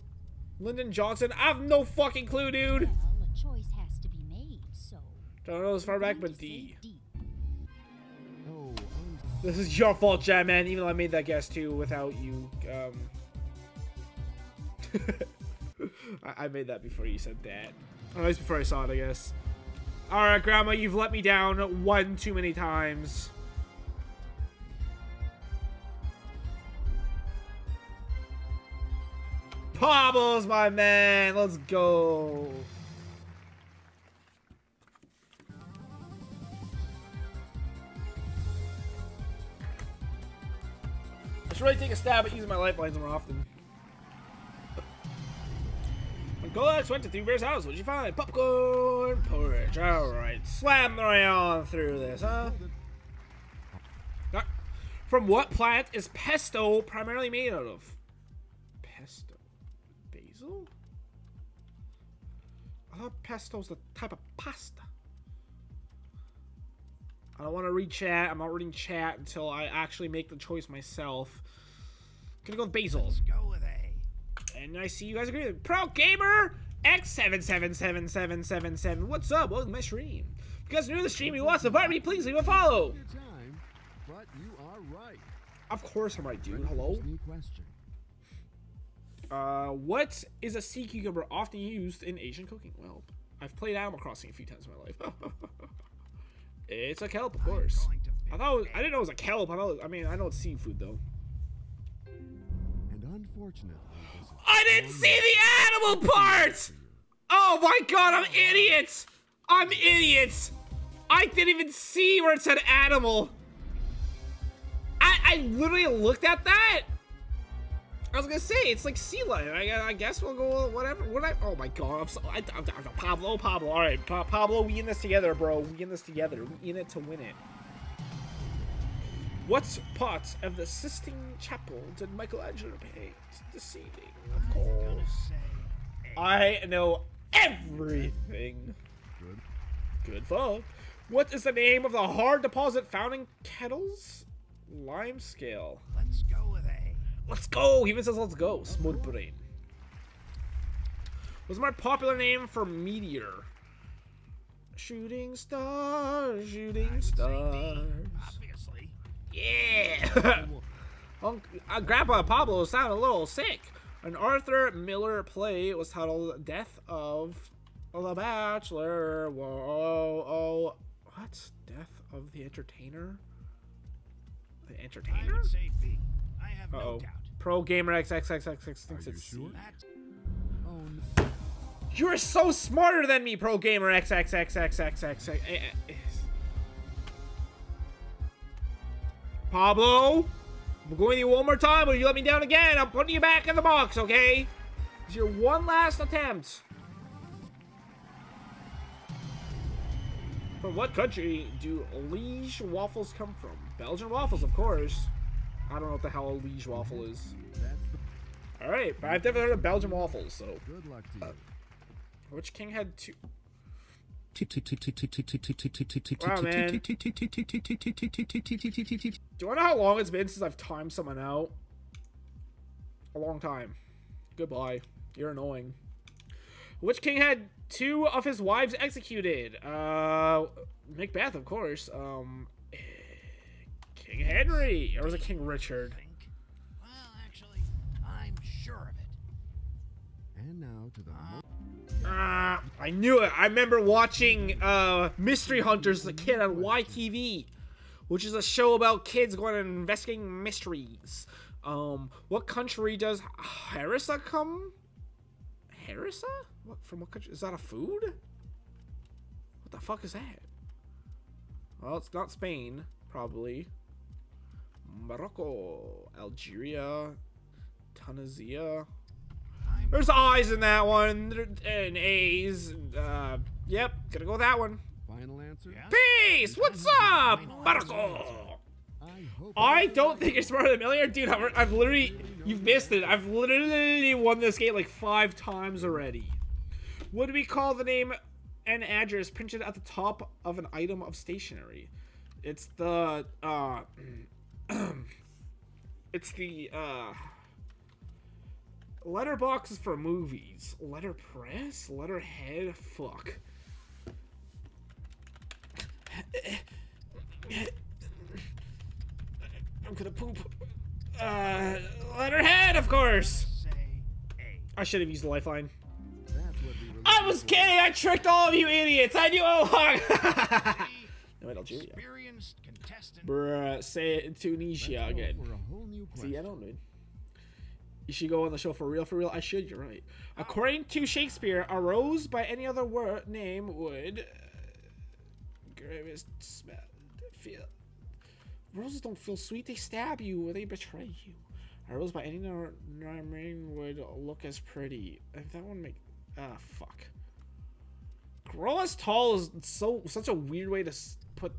Lyndon Johnson. I have no fucking clue, dude. Well, a choice has to be made, so. Don't know as far back, but D. D. Oh, This is your fault, Jam Man. Even though I made that guess too without you. Um. I, I made that before you said that. Or at least before I saw it, I guess. Alright, Grandma, you've let me down one too many times. Pablo's my man. Let's go. I should really take a stab at using my lifelines more often. Goldilocks went to Three Bears' house, what'd you find? Popcorn porridge. Alright, slam right on through this, huh? From what plant is pesto primarily made out of? Pesto. Basil? I thought pesto's the type of pasta. I don't want to read chat. I'm not reading chat until I actually make the choice myself. Gonna go with basil. Let's go with. And I see you guys agree. Pro Gamer X777777. What's up? Welcome to my stream. If you guys are new to the stream, you want to support me, please leave a follow. time, but you are right. Of course I'm right, dude. Hello. Uh, what is a sea cucumber often used in Asian cooking? Well, I've played Animal Crossing a few times in my life. it's a kelp, of course. I thought was, I didn't know it was a kelp. I thought. I mean, I know it's seafood though. And unfortunately, I didn't see the animal part. Oh my god, I'm idiots! I'm idiots! I didn't even see where it said animal. I, I literally looked at that. I was gonna say it's like sea lion. I, I guess we'll go whatever. What I? Oh my god! I'm so. I, I, I, Pablo, Pablo. All right, pa- Pablo. We in this together, bro. We in this together. We in it to win it. What part of the Sistine Chapel did Michelangelo paint? The ceiling, of gonna course. say A. I know everything. Good. Good fuck. What is the name of the hard deposit found in kettles? Lime scale. Let's go with A. Let's go. He even says let's go. Smooth brain. What's my popular name for meteor? Shooting stars, shooting stars. Obviously. Yeah. Unc- uh, Grandpa Pablo sounded a little sick. An Arthur Miller play was titled "Death of the Bachelor." Whoa, oh, what? Death of the Entertainer? The I Entertainer? would say B. I have Uh no oh. doubt. Pro Gamer XXXX thinks Are you it's C. sure? That Oh, no. You're so smarter than me, Pro Gamer XXXXXX. Pablo, I'm going with you one more time, but you let me down again. I'm putting you back in the box, okay? It's your one last attempt. From what country do liege waffles come from? Belgian waffles, of course. I don't know what the hell a liege waffle is. All right, but I've never heard of Belgian waffles, so. good luck to you. Uh, which king had two? Wow, man. Do you want to know how long it's been since I've timed someone out? A long time. Goodbye. You're annoying. Which king had two of his wives executed? Uh, Macbeth, of course. Um, King Henry, or was it King Richard? Well, actually, I'm sure of it. And now to the mo- Ah, I knew it. I remember watching uh, Mystery Hunters as a kid on YTV, which is a show about kids going and investigating mysteries. Um, what country does harissa come? Harissa? What from what country? Is that a food? What the fuck is that? Well, it's not Spain, probably. Morocco, Algeria, Tunisia. There's I's in that one, and A's. And, uh, yep, gonna go with that one. final answer. Yeah? Peace! What's up, Marco? I don't think you're smarter than Millionaire, dude. I've, I've literally, you've missed it. I've literally won this game like five times already. Would we call the name and address printed at the top of an item of stationery? It's the uh it's the uh letterboxes for movies. Letterpress? Letterhead? Fuck. I'm gonna poop. Uh, letterhead, of course. I should have used the lifeline. I was kidding. I tricked all of you idiots. I knew all along. no, wait, Algeria. Bruh, say it in Tunisia again. For a whole new See, I don't know. You should go on the show for real, for real. I should. You're right. According to Shakespeare, a rose by any other word name would uh, gravest smell feel. Roses don't feel sweet. They stab you or they betray you. A rose by any other name would look as pretty. If that one make ah fuck. Grow as tall is so such a weird way to put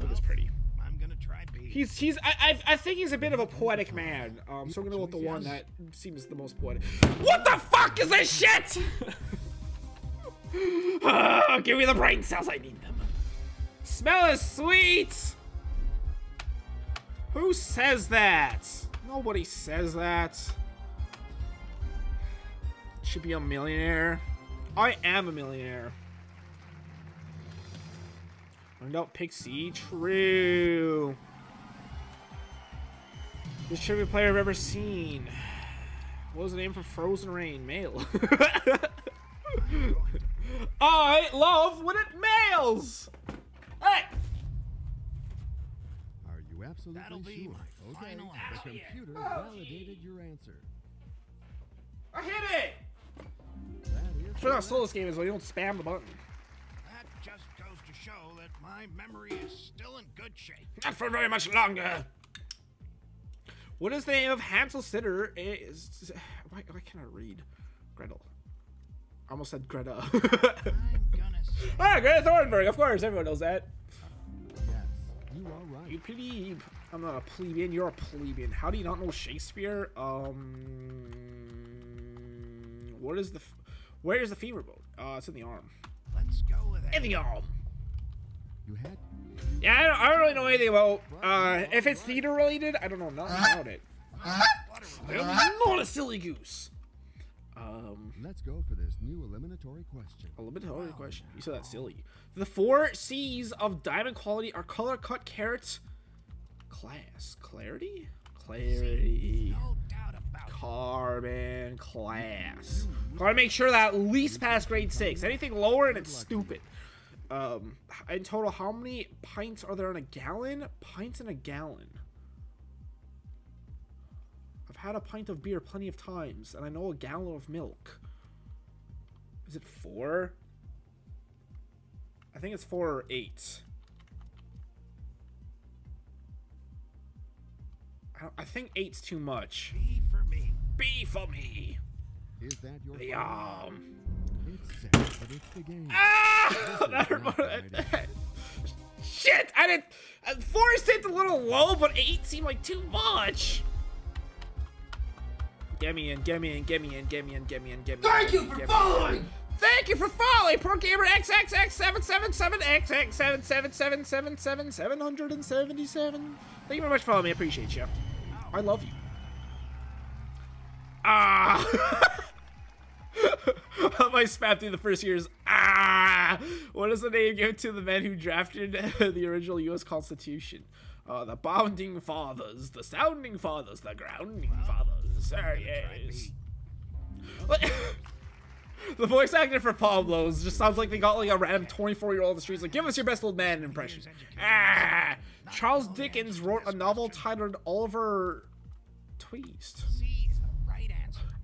look as pretty. I'm gonna try B. He's he's I, I I think he's a bit of a poetic man. Um, so we're gonna go with the one that seems the most poetic. What the fuck is this shit? Give me the brain cells. I need them. Smell is sweet. Who says that? Nobody says that. Should be a millionaire. I am a millionaire. Learned out Pixie. True. Which trivia player I've ever seen? What was the name for Frozen Rain? Male. I love when it mails! Hey! Are you absolutely That'll be sure? my okay. final the computer Oh, validated your answer. I hit it! That is I forgot how slow this game is, so you don't spam the button. That just goes to show that my memory is still in good shape. Not for very much longer. What is the name of Hansel Sitter? Is why, why can't I read? Gretel. I almost said Greta. I'm gonna ah, Greta Thunberg. Of course, everyone knows that. yes. You are right. You plebe. I'm not a plebeian. You're a plebeian. How do you not know Shakespeare? Um, what is the? Where is the fever boat? Uh, it's in the arm. let's go with In the arm. You had Yeah, I don't, I don't really know anything about. Uh, if it's theater related, I don't know nothing about it. I'm not a silly goose. Um, Let's go for this new eliminatory question. a little bit of a question. You said that silly. The four C's of diamond quality are color, cut, carrots, class, clarity, clarity, No doubt about it. carbon, class. Gotta make sure that at least past grade six. Anything lower and it's stupid. Um, in total, how many pints are there in a gallon? Pints in a gallon. I've had a pint of beer plenty of times, and I know a gallon of milk. Is it four? I think it's four or eight. I, don't- I think eight's too much. B for me. B for me. Is that your The um. Ah! That hurt. Shit! I didn't. Uh, four seemed a little low, but eight seemed like too much. Get me in, get me in, get me in, get me in, get me in, get me in. Thank you for following! Thank you for following! Pro Gamer XXX7777777777777. Thank you very much for following me. I appreciate you. I love you. Ah! My spam through the first years. Ah! What is the name given to the men who drafted the original U.S. Constitution? Uh, the Bounding Fathers, the Sounding Fathers, the Grounding Fathers. There he is. The voice actor for Pablo's just sounds like they got like a random 24 year old on the streets like, give us your best old man impression. Ah! Charles Dickens wrote a novel titled Oliver Twist.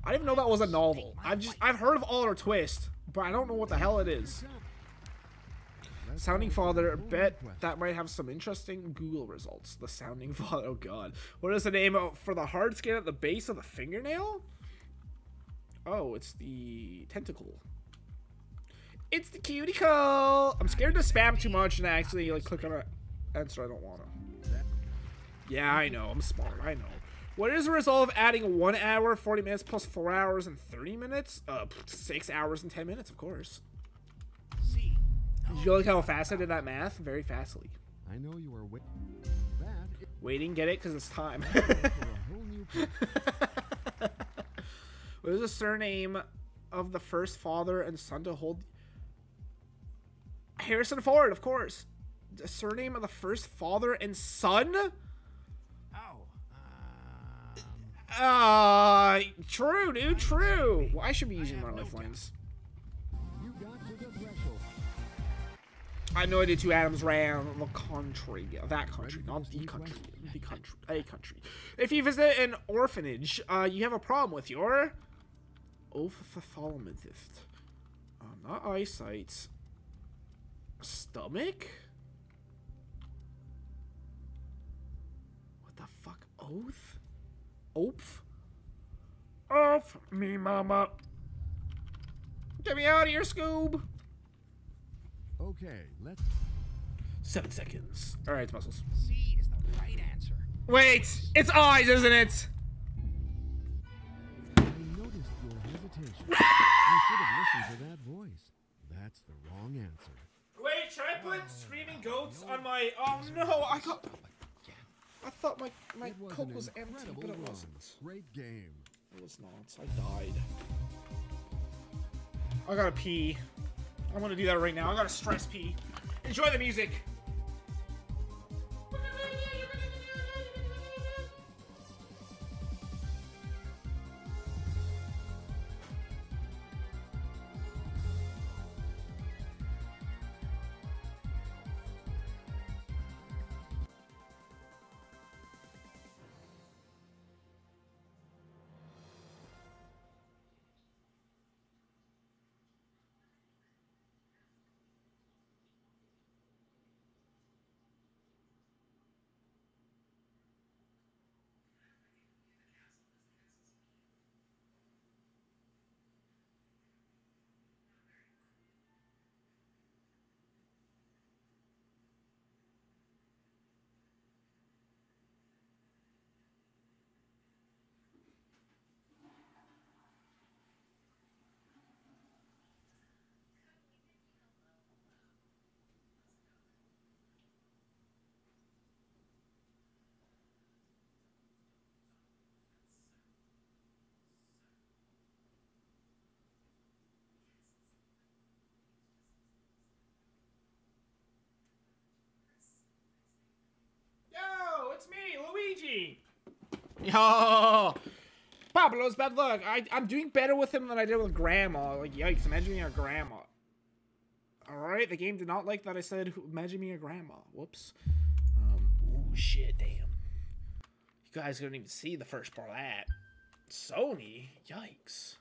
I didn't know that was a novel. I've just I've heard of Oliver Twist, but I don't know what the hell it is. Sounding Father, bet that might have some interesting Google results. The Sounding Father, oh god. What is the name of, for the hard skin at the base of the fingernail? Oh, it's the tentacle. It's the cuticle! I'm scared to spam too much and actually like click on an answer I don't want to. Yeah, I know. I'm smart. I know. What is the result of adding one hour, 40 minutes plus four hours and 30 minutes? Uh, six hours and 10 minutes, of course. C. Did you like how fast I did that math? Very fastly. I know you are waiting. Waiting, get it? Because it's time. for a whole new pl- what is the surname of the first father and son to hold? Harrison Ford, of course. The surname of the first father and son? Uh, true, dude, true. Well, I should be using more lifelines. I know I did two Adams ran the country, that country, not the country, the country, a country. If you visit an orphanage, uh, you have a problem with your ophthalmologist. Uh, not eyesight. Stomach? What the fuck? Oath? Oath? Oath, me mama. Get me out of here, Scoob. Okay, let's. Seven seconds. All right, it's muscles. C is the right answer. Wait, it's eyes, isn't it? I noticed your hesitation. you should have listened to that voice. That's the wrong answer. Wait, should I put screaming goats on my? Oh no, I got. I thought my my was coke was empty, but it wasn't. Great game. It was not. I died. I gotta pee. I'm gonna do that right now. I gotta stress pee. Enjoy the music. Yo, Pablo's bad luck. I I'm doing better with him than I did with Grandma. Like yikes! Imagine being a grandma. All right, the game did not like that I said imagine being a grandma. Whoops. Um. Ooh, shit. Damn. You guys couldn't even see the first part of that. Sony. Yikes.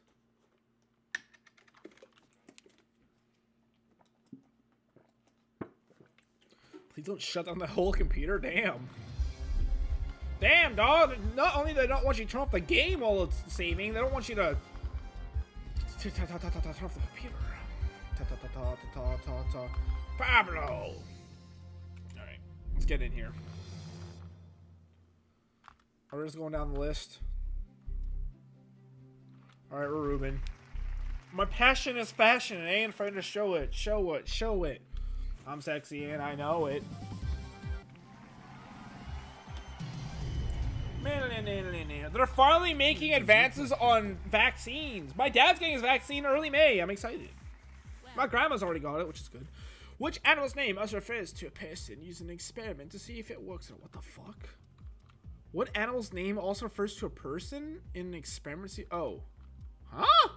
Please don't shut down the whole computer. Damn. Damn, dog. Not only they don't want you to turn off the game while it's saving, they don't want you to turn off the computer. Pablo. All right, let's get in here. We're just going down the list. All right, we're Ruben. My passion is fashion, and I ain't afraid to show it. Show it. Show it. I'm sexy, and I know it. They're finally making advances on vaccines. My dad's getting his vaccine early May. I'm excited. My grandma's already got it, which is good. Which animal's name also refers to a person using an experiment to see if it works? What the fuck? What animal's name also refers to a person in an experiment? See- Oh. Huh?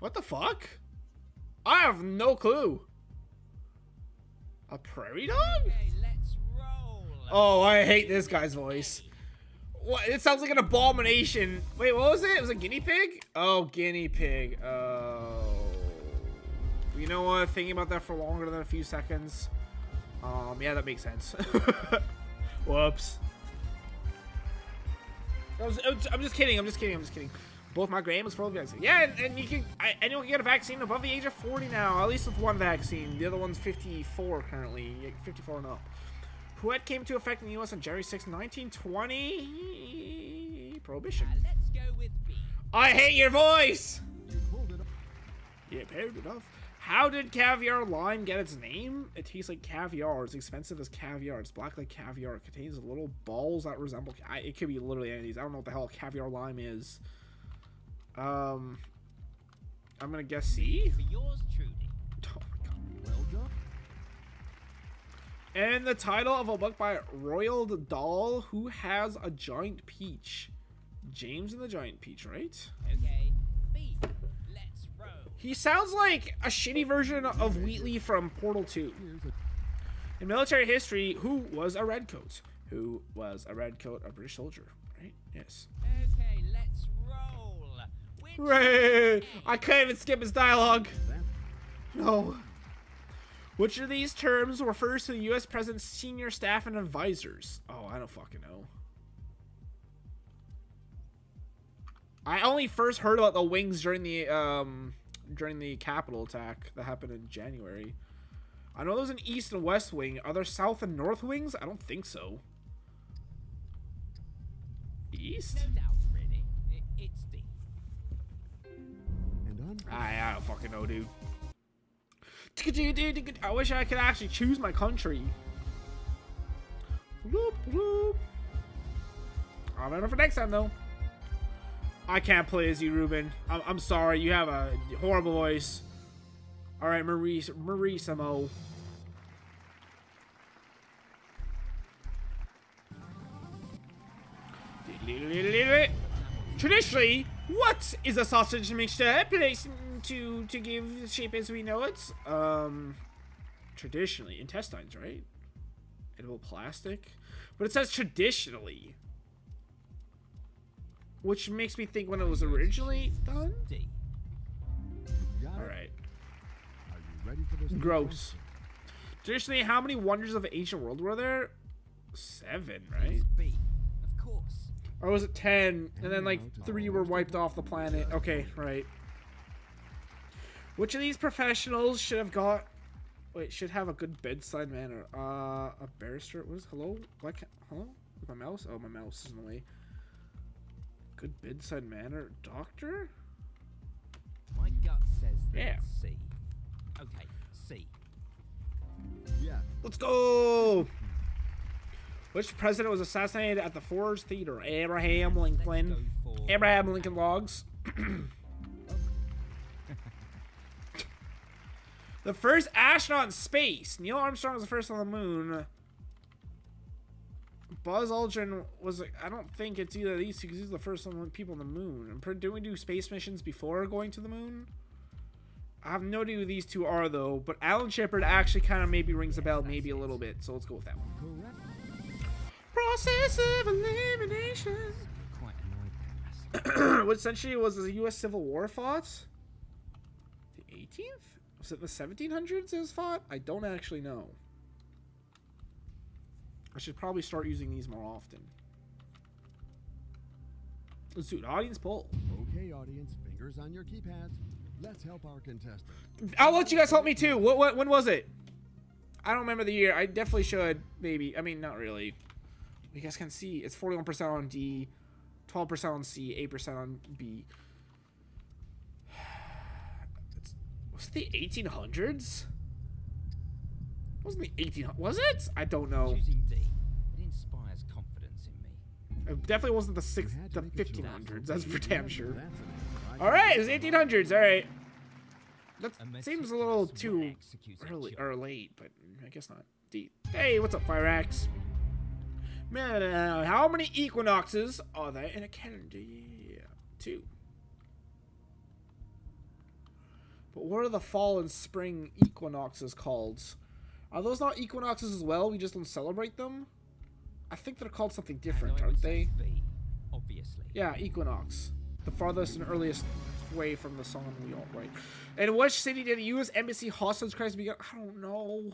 What the fuck? I have no clue. A prairie dog? Oh, I hate this guy's voice. What? It sounds like an abomination. Wait, what was it? It was a guinea pig? Oh, guinea pig. Oh. You know what? Thinking about that for longer than a few seconds. Um, yeah, that makes sense. Whoops. I I'm just kidding. I'm just kidding. I'm just kidding. Both my grandmas for the vaccine. Yeah, and, and you can I, anyone can get a vaccine above the age of 40 now. At least with one vaccine. The other one's 54 currently. 54 and up. What came to effect in the U.S. on January 6, 1920? Prohibition. let's go with B. I hate your voice! You pulled it off. Yeah, paired enough. How did caviar lime get its name? It tastes like caviar. It's expensive as caviar. It's black like caviar. It contains little balls that resemble. I, it could be literally any of these. I don't know what the hell caviar lime is. Um, I'm gonna guess C. For yours truly. Oh my god. Well done. And the title of a book by Roald Dahl, who has a giant peach. James and the Giant Peach, right? Okay. Let's roll. He sounds like a shitty version of Wheatley from Portal 2. In military history, who was a redcoat? Who was a redcoat, a British soldier, right? Yes. Okay, let's roll. Which Ray! I can't even skip his dialogue. No. Which of these terms refers to the U.S. President's senior staff and advisors? Oh, I don't fucking know. I only first heard about the wings during the um during the Capitol attack that happened in January. I know there's an east and west wing. Are there south and north wings? I don't think so. East? No doubt, really. I- it's D. And on. I, I don't fucking know, dude. I wish I could actually choose my country. I'll remember for next time, though. I can't play as you, Ruben. I'm, I'm sorry. You have a horrible voice. All right, Maurice, Marissimo. Traditionally, what is a sausage mixture placed to to give shape as we know it? Um, traditionally, intestines, right? Edible plastic, but it says traditionally, which makes me think when it was originally done. All right, Are you ready for this? gross. Traditionally, how many wonders of the ancient world were there? Seven, right? Of course. Or was it ten? And then like three were wiped off the planet. Okay, right. Which of these professionals should have got? Wait, should have a good bedside manner. Uh, a barrister. What is hello? What? ca- Hello? My mouse? Oh, my mouse is in the way. Good bedside manner. Doctor? My gut says that Yeah. C. Okay, C. Yeah. Let's go. Which president was assassinated at the Ford Theater? Abraham Lincoln. Let's go for Abraham Lincoln logs. the first astronaut in space. Neil Armstrong was the first on the moon. Buzz Aldrin was. I don't think it's either of these two because he's the first one people on the moon. Didn't we do space missions before going to the moon? I have no idea who these two are though. But Alan Shepard actually kind of maybe rings a bell, maybe a little bit. So let's go with that one. Process of elimination. quite what century was the U.S. Civil War fought? The 18th? Was it the 1700s it was fought? I don't actually know. I should probably start using these more often. Let's do an audience poll. Okay, audience, fingers on your keypads. Let's help our contestant. I'll let you guys help me too. What, what when was it? I don't remember the year. I definitely should. Maybe. I mean, not really. You guys can see it's 41% on D, 12% on C, 8% on B. It's, was it the 1800s? Wasn't the 18 Was it? I don't know. Choosing D. It inspires confidence in me. It definitely wasn't the six, You had to the make a choice. 1500s. That's for damn sure. That's an right. All right, it was 1800s. All right. That seems a little too early or late, but I guess not. D. Hey, what's up, Fire Axe? Man, uh, how many equinoxes are there in a calendar year? Two. But what are the fall and spring equinoxes called? Are those not equinoxes as well? We just don't celebrate them? I think they're called something different, aren't they? Obviously. Yeah, equinox. The farthest and earliest way from the sun we all right. And which city did the U.S. Embassy hostage crisis begin? I don't know.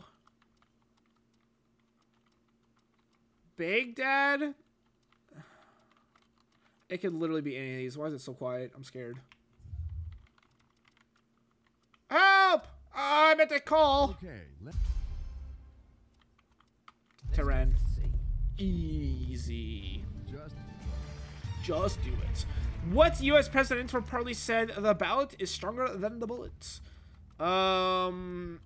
Baghdad? It could literally be any of these. Why is it so quiet? I'm scared. Help! I'm at the call. Okay, let Tehran. Easy. Just Just do it. What U.S. president reportedly said the ballot is stronger than the bullets? Um,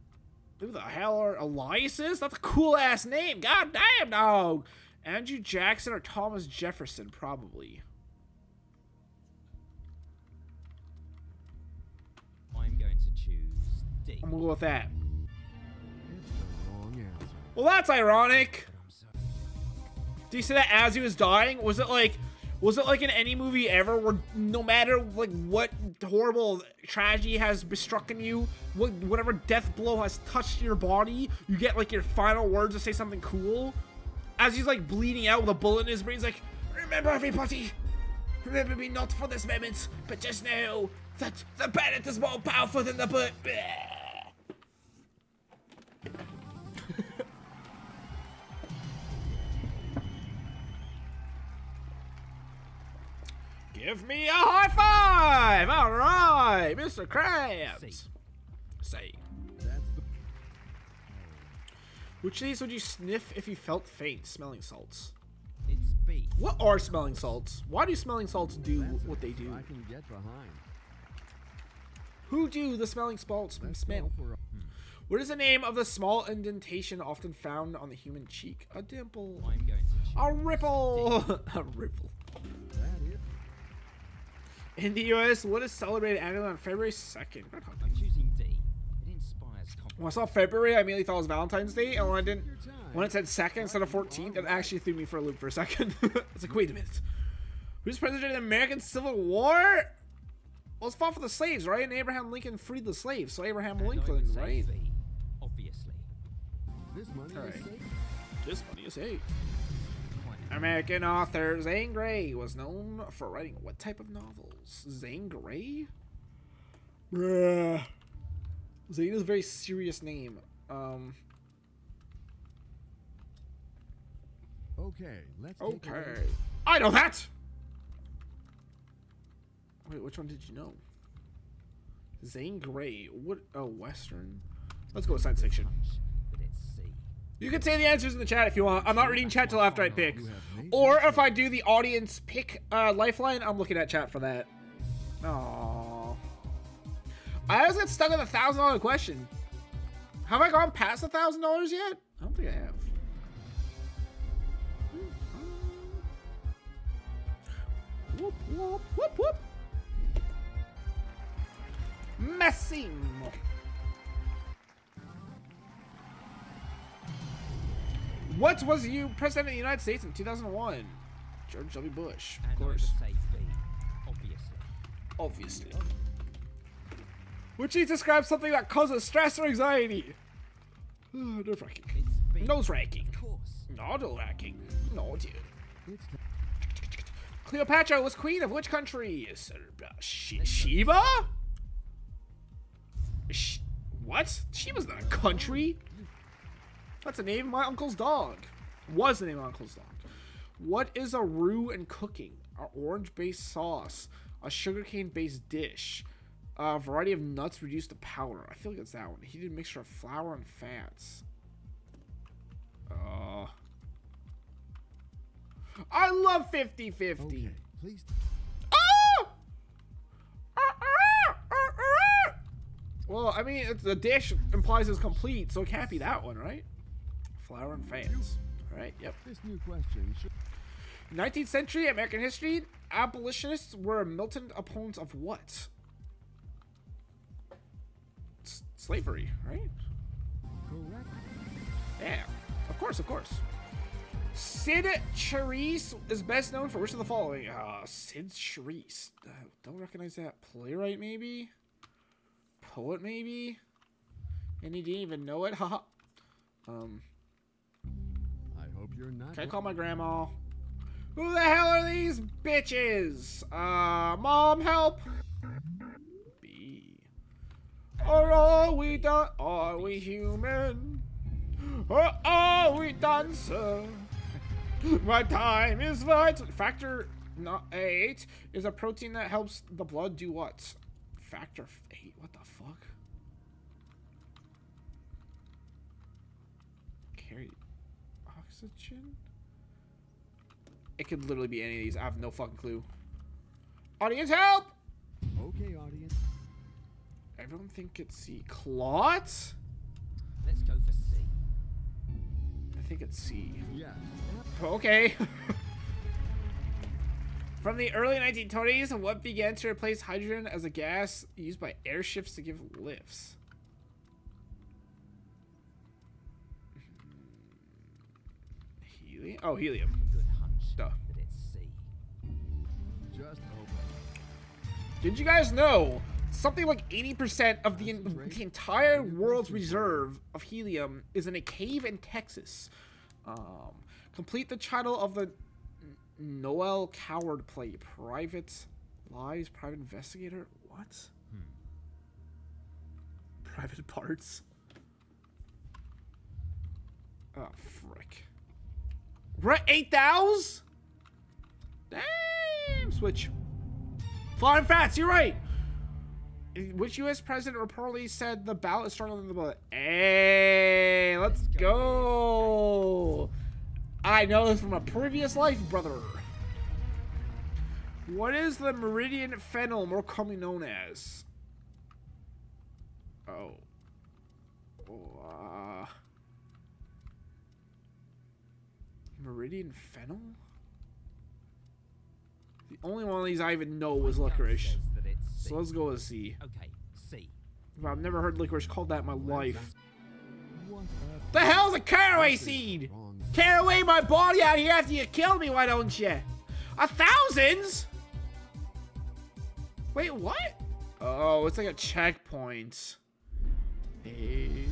who the hell are Eliases? That's a cool ass name. God damn, dog. Andrew Jackson or Thomas Jefferson, probably. I'm gonna go with that. it's the wrong answer. Well, that's ironic. Do you see that as he was dying? Was it like, was it like in any movie ever where no matter like what horrible tragedy has bestrucken you, what whatever death blow has touched your body, you get like your final words to say something cool? As he's like bleeding out with a bullet in his brain, he's like, "Remember everybody, remember me not for this moment, but just know that the planet is more powerful than the bullet." Give me a high five! All right, Mr. Krabs. Say, which of these would you sniff if you felt faint? Smelling salts. It's B. What are smelling salts? Why do smelling salts do that's what they do? I can get behind. Who do the smelling salts smell? a hmm. What is the name of the small indentation often found on the human cheek? A dimple. I'm going to A ripple. a ripple. In the U.S., what is celebrated annually on February 2nd? I'm choosing D. It inspires. When I saw February, I immediately thought it was Valentine's Day, and when I didn't, when it said second instead of 14th, it actually threw me for a loop for a second. it's like, wait a minute. Who's president of the American Civil War? Well, it's fought for the slaves, right? And Abraham Lincoln freed the slaves, so Abraham And Lincoln, right? Obviously. This money is safe. This money is eight. American author Zane Grey was known for writing what type of novels? Zane Grey? Bruh. Zane is a very serious name. Um, Okay, let's okay. I know that! Wait, which one did you know? Zane Grey. What? Oh, Western. Let's go with science fiction. hunch that it's C. You can say the answers in the chat if you want. I'm not reading chat till after I pick. Or if I do the audience pick uh, lifeline, I'm looking at chat for that. Aww. I always get stuck on the thousand dollar question. Have I gone past a thousand dollars yet? I don't think I have. Whoop whoop whoop whoop. Massimo. What was you president of the United States in 2001? George W. Bush, of And course, B, obviously. obviously. Which he describes something that causes stress or anxiety. Ah, Nerve wracking. It's B. Nose racking. Noddle racking. No, dude. It's Cleopatra was queen of which country? She- Sheba? Sh- what? Sheba's not a country. That's the name of my uncle's dog. Was the name of my uncle's dog. What is a roux in cooking? A orange-based sauce. A sugarcane-based dish. A variety of nuts reduced to powder. I feel like it's that one. He did a mixture of flour and fats. Uh, I love 50 50. okay, please. Ah! Ah, ah, well, I mean, it's, the dish implies it's complete, so it can't be that one, right? Flour and fans. All right, yep. This new question 19th century American history, abolitionists were militant opponents of what? S- slavery, right? correct. Yeah, of course, of course. Cyd Charisse is best known for which of the following? Uh, Cyd Charisse. Uh, don't recognize that. Playwright, maybe? Poet, maybe? And he didn't even know it? Haha. um, you're not. can I call my grandma? Who the hell are these bitches? Uh, mom, help! B. Or are we done? Are we human? Or are we dancer? My time is vital. Factor not eight is a protein that helps the blood do what? Factor eight? What the fuck? Carry. Oxygen? It could literally be any of these. I have no fucking clue. Audience help! Okay, audience. Everyone think it's C. Clot? Let's go for C. I think it's C. Yeah. Okay. From the early 1920s, what began to replace hydrogen as a gas used by airships to give lifts? Oh, helium. Good hunch Duh. that it's C. Just hope. Did you guys know something like 80% of the, the entire world's reserve of helium is in a cave in Texas? Um, complete the title of the Noel Coward play. Private Lies, Private Investigator? What? Private Parts? Oh, frick. We're 8,000? Damn, switch. Flying fats, you're right. Which U.S. president reportedly said the ballot is stronger than the bullet? Hey, let's go. I know this from a previous life, brother. What is the meridian fennel more commonly known as? Oh. Oh, uh, meridian fennel? The only one of these I even know was licorice. Says that it's C. So let's go with C. Okay, C. I've never heard licorice called that in my life. The hell's a caraway seed? wrong? Tear away my body out here after you kill me, why don't you? A thousands? Wait, what? Oh, it's like a checkpoint. Hey.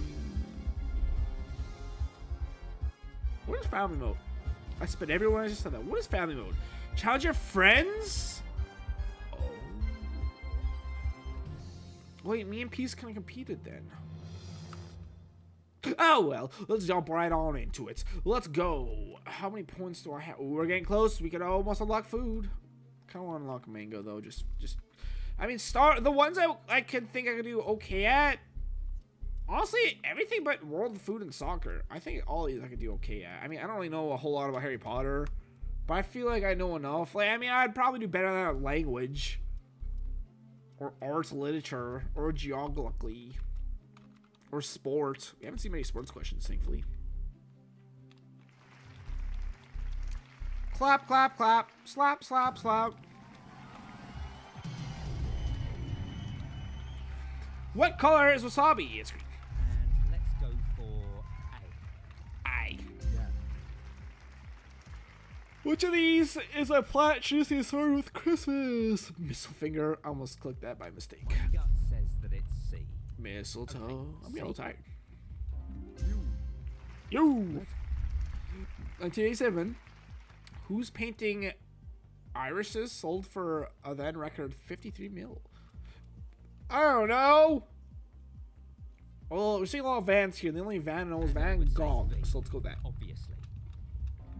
What is family mode? I spit everyone I just said that. What is family mode? Challenge your friends? Oh. Wait, me and Peace kind of competed then. Oh well, let's jump right on into it. Let's go. How many points do I have? Ooh, we're getting close. We could almost unlock food. Kind of unlock mango though. Just, just. I mean, start the ones I I can think I could do okay at. Honestly, everything but world food and soccer. I think all these I could do okay at. I mean, I don't really know a whole lot about Harry Potter, but I feel like I know enough. Like, I mean, I'd probably do better than language, or arts, literature, or geography or sport. We haven't seen many sports questions, thankfully. Clap, clap, clap. Slap, slap, slap. What color is wasabi? It's green. Which of these is a plant juicy sword with Christmas? Missile finger. Almost clicked that by mistake. My gut says that it's C. Mistletoe. I'm getting a little tired. You. You. 1987. Whose painting irises sold for a then record 53 mil? I don't know. Well, we're seeing a lot of Vans here. The only Van I know is Van Gogh. So let's go with that. Obviously.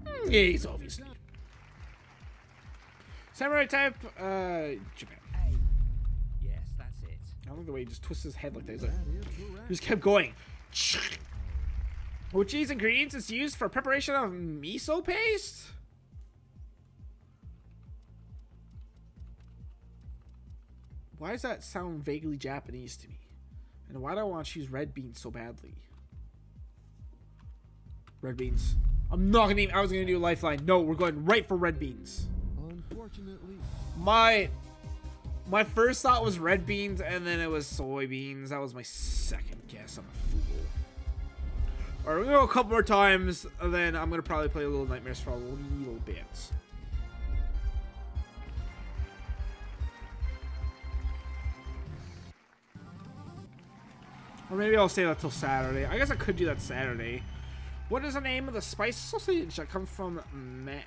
Mm, yeah, he's obviously. Samurai type, uh, Japan. Yes, that's it. I don't like the way he just twists his head like that. He's like, correct. just kept going. Which these ingredients is used for preparation of miso paste? Why does that sound vaguely Japanese to me? And why do I want to choose red beans so badly? Red beans. I'm not gonna. Even, I was gonna do a lifeline. No, we're going right for red beans. My my first thought was red beans, and then it was soybeans. That was my second guess. I'm a fool. Alright, we're gonna go a couple more times, and then I'm gonna probably play a little Nightmares for a little bit. Or maybe I'll stay that till Saturday. I guess I could do that Saturday. What is the name of the spice sausage that comes from Ma-?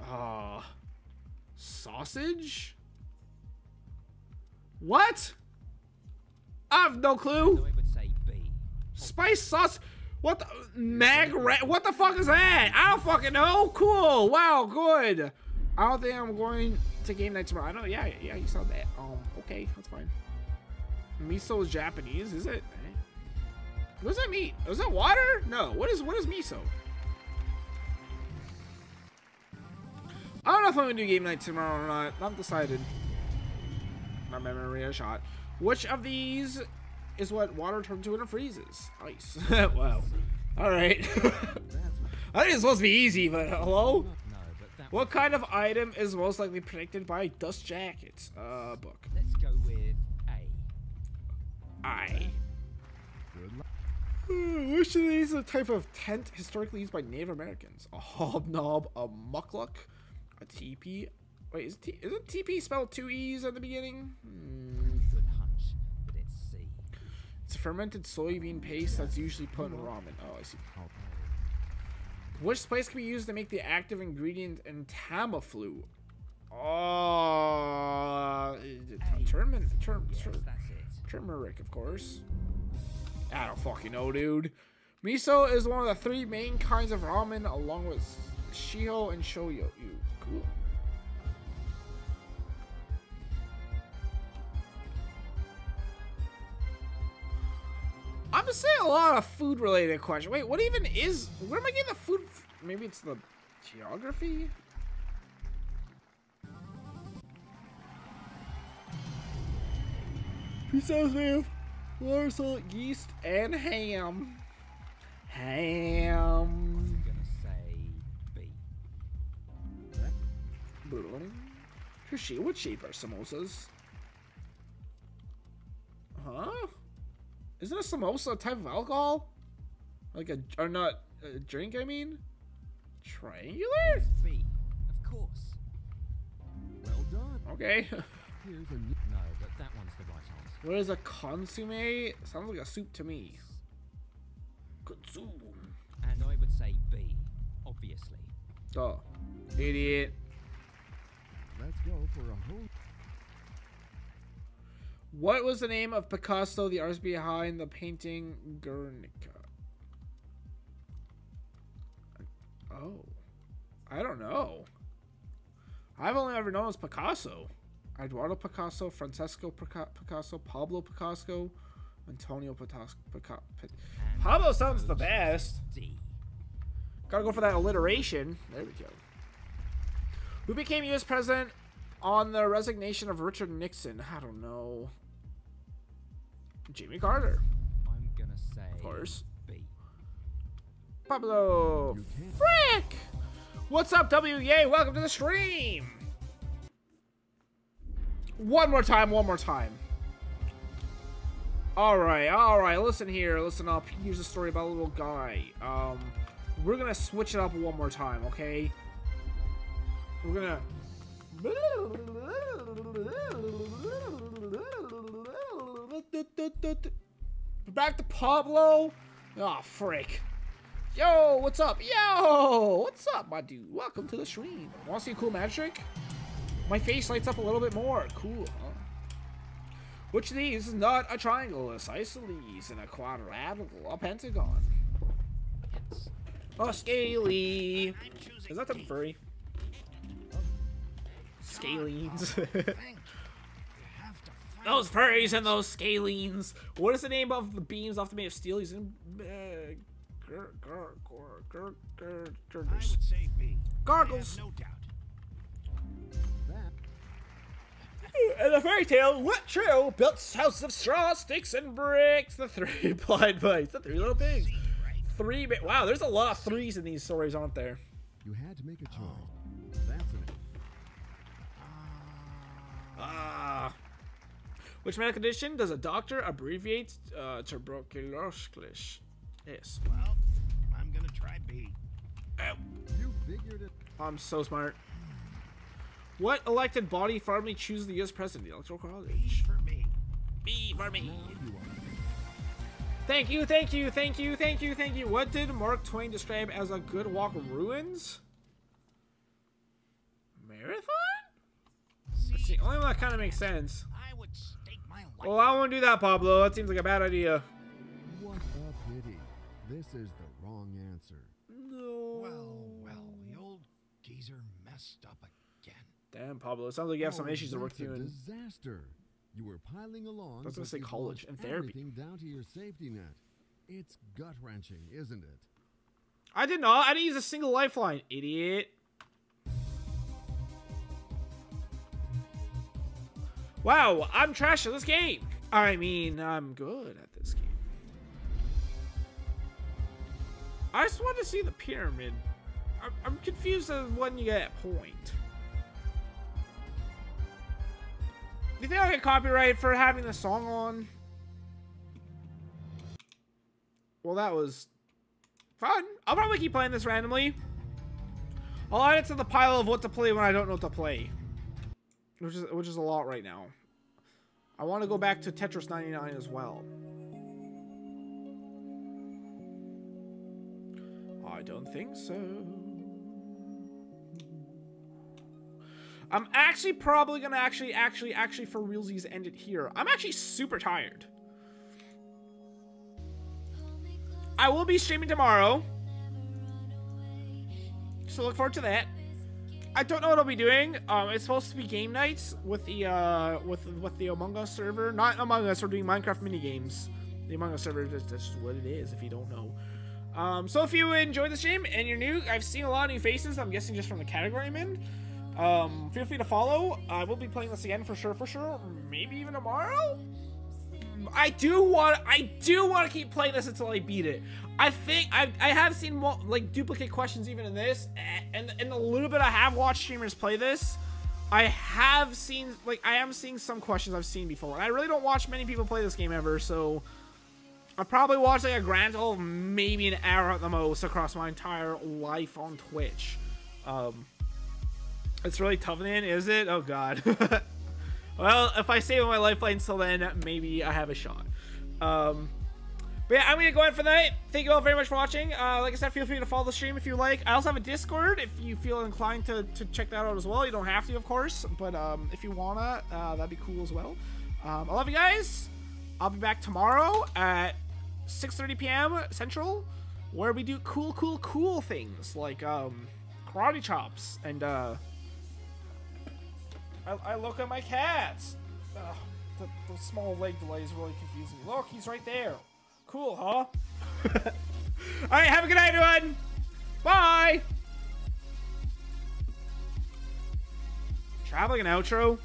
Uh, sausage? What? I have no clue. So I would say B. Spice sauce. What the mag? What the fuck is that? I don't fucking know. Cool. Wow. Good. I don't think I'm going to game night tomorrow. I know. Yeah. Yeah. You saw that. Um. Okay. That's fine. Miso is Japanese, is it? What does that mean? Is that water? No. What is what is miso? I don't know if I'm gonna do game night tomorrow or not. Not decided. My memory a shot. Which of these is what water turns to when it freezes? Ice. wow. All right. I think it's supposed to be easy, but hello. No, but that What kind of item is most likely predicted by dust jackets? Uh, book. Let's go with A. I. Good luck. Which of these is a type of tent historically used by Native Americans? A hobnob, a mukluk, a teepee. Wait, is, t- is it TP spelled two E's at the beginning? Hmm. Good hunch, but it's C. It's a fermented soybean paste that's usually put in ramen. Oh, I see. Which spice can be used to make the active ingredient in Tamiflu? Oh, turmeric, turm, tur- turmeric, of course. I don't fucking know, dude. Miso is one of the three main kinds of ramen, along with shio and shoyu. Cool. I'm just saying a lot of food related questions. Wait, what even is. Where am I getting the food? Maybe it's the geography? With water, salt, yeast, and ham. Ham. Who's she? What shape are samosas? Huh? Isn't a samosa a type of alcohol? Like a or not a drink? I mean, triangular. B. Of course. Well done. Okay. Here's a. No, but that one's the right answer. what is a consomme? Sounds like a soup to me. Consume. And I would say B, obviously. Oh, idiot. Let's go for a whole. What was the name of Picasso, the artist behind the painting Guernica? Oh, I don't know. I've only ever known as Picasso. Eduardo Picasso, Francesco Pica- Picasso, Pablo Picasso, Antonio Picasso. Pica- Pi- Pablo sounds the best. D. Gotta go for that alliteration. There we go. Who became U.S. president on the resignation of Richard Nixon? I don't know. Jimmy Carter, I'm gonna say of course. B. Pablo. Frick! What's up, WEA? Welcome to the stream. One more time, one more time. All right, all right. Listen here, listen up. Here's a story about a little guy. Um, we're gonna switch it up one more time, okay? We're gonna. Back to Pablo. Oh, frick. Yo, what's up? Yo, what's up, my dude? Welcome to the stream. Want to see a cool magic trick? My face lights up a little bit more. Cool, huh? Which of these is not a triangle, a isosceles, and a quadrilateral, a pentagon? A scaly. Is that the furry? Scalenes. those furries and those scalenes. What is the name of the beams often made of steel? He's in. Uh, gur, gur, gur, gur, gur, girders. Gargles. No doubt. In the fairy tale, what trio built houses of straw, sticks, and bricks? The three blind mice, the three little pigs. Three. Wow, there's a lot of threes in these stories, aren't there? You had to make a choice. That's Ah. Which medical condition does a doctor abbreviate uh, tuberculosis? Yes. Well, I'm gonna try B. You figured it. I'm so smart. What elected body formally chooses the U.S. president? The Electoral College. B For me. B for me. Now you are. Thank you, thank you, thank you, thank you, thank you. What did Mark Twain describe as a good walk ruins? Marathon? That's the only one that kind of makes sense. I would stake my life. Well, I won't do that, Pablo. That seems like a bad idea. What a pity. This is the wrong answer. No. Well, well, the old geezer messed up again. Damn, Pablo. It sounds like you have some Oh, issues to work through. And disaster. You were piling along. I was gonna say college and therapy. Everything down to your safety net. It's gut wrenching, isn't it? I did not. I didn't use a single lifeline, idiot. Wow, I'm trash at this game. I mean, I'm good at this game. I just want to see the pyramid. I'm, I'm confused on when you get a point. Do you think I get copyright for having the song on? Well, that was fun. I'll probably keep playing this randomly. I'll add it to the pile of what to play when I don't know what to play. Which is, which is a lot right now. I want to go back to Tetris 99 as well. I don't think so. I'm actually probably gonna actually, actually, actually for realsies end it here. I'm actually super tired. I will be streaming tomorrow. So look forward to that. I don't know what I'll be doing. Um, it's supposed to be game nights with the uh with with the Among Us server. Not Among Us. We're doing Minecraft mini games. The Among Us server. That's, just what it is. If you don't know. Um, so if you enjoy the stream and you're new, I've seen a lot of new faces. I'm guessing just from the category I'm in. Um, feel free to follow. I will be playing this again for sure, for sure. Maybe even tomorrow. I do want I do want to keep playing this until I beat it. I think I I have seen more, like duplicate questions even in this, and and a little bit I have watched streamers play this. I have seen like I am seeing some questions I've seen before. I really don't watch many people play this game ever, so I probably watched like a grand total maybe an hour at the most across my entire life on Twitch. Um, it's really tough then, is it? Oh god. Well, if I save my lifeline till then, maybe I have a shot. Um, but yeah, I'm going to go ahead for the night. Thank you all very much for watching. Uh, like I said, feel free to follow the stream if you like. I also have a Discord if you feel inclined to, to check that out as well. You don't have to, of course, but um, if you want to, uh, that'd be cool as well. Um, I love you guys. I'll be back tomorrow at 6.30 p.m. Central, where we do cool, cool, cool things like um, karate chops and... Uh, I, I look at my cats. Ugh, the, the small leg delay is really confusing. Look, he's right there. Cool, huh? Alright, have a good night, everyone. Bye. Traveling an outro?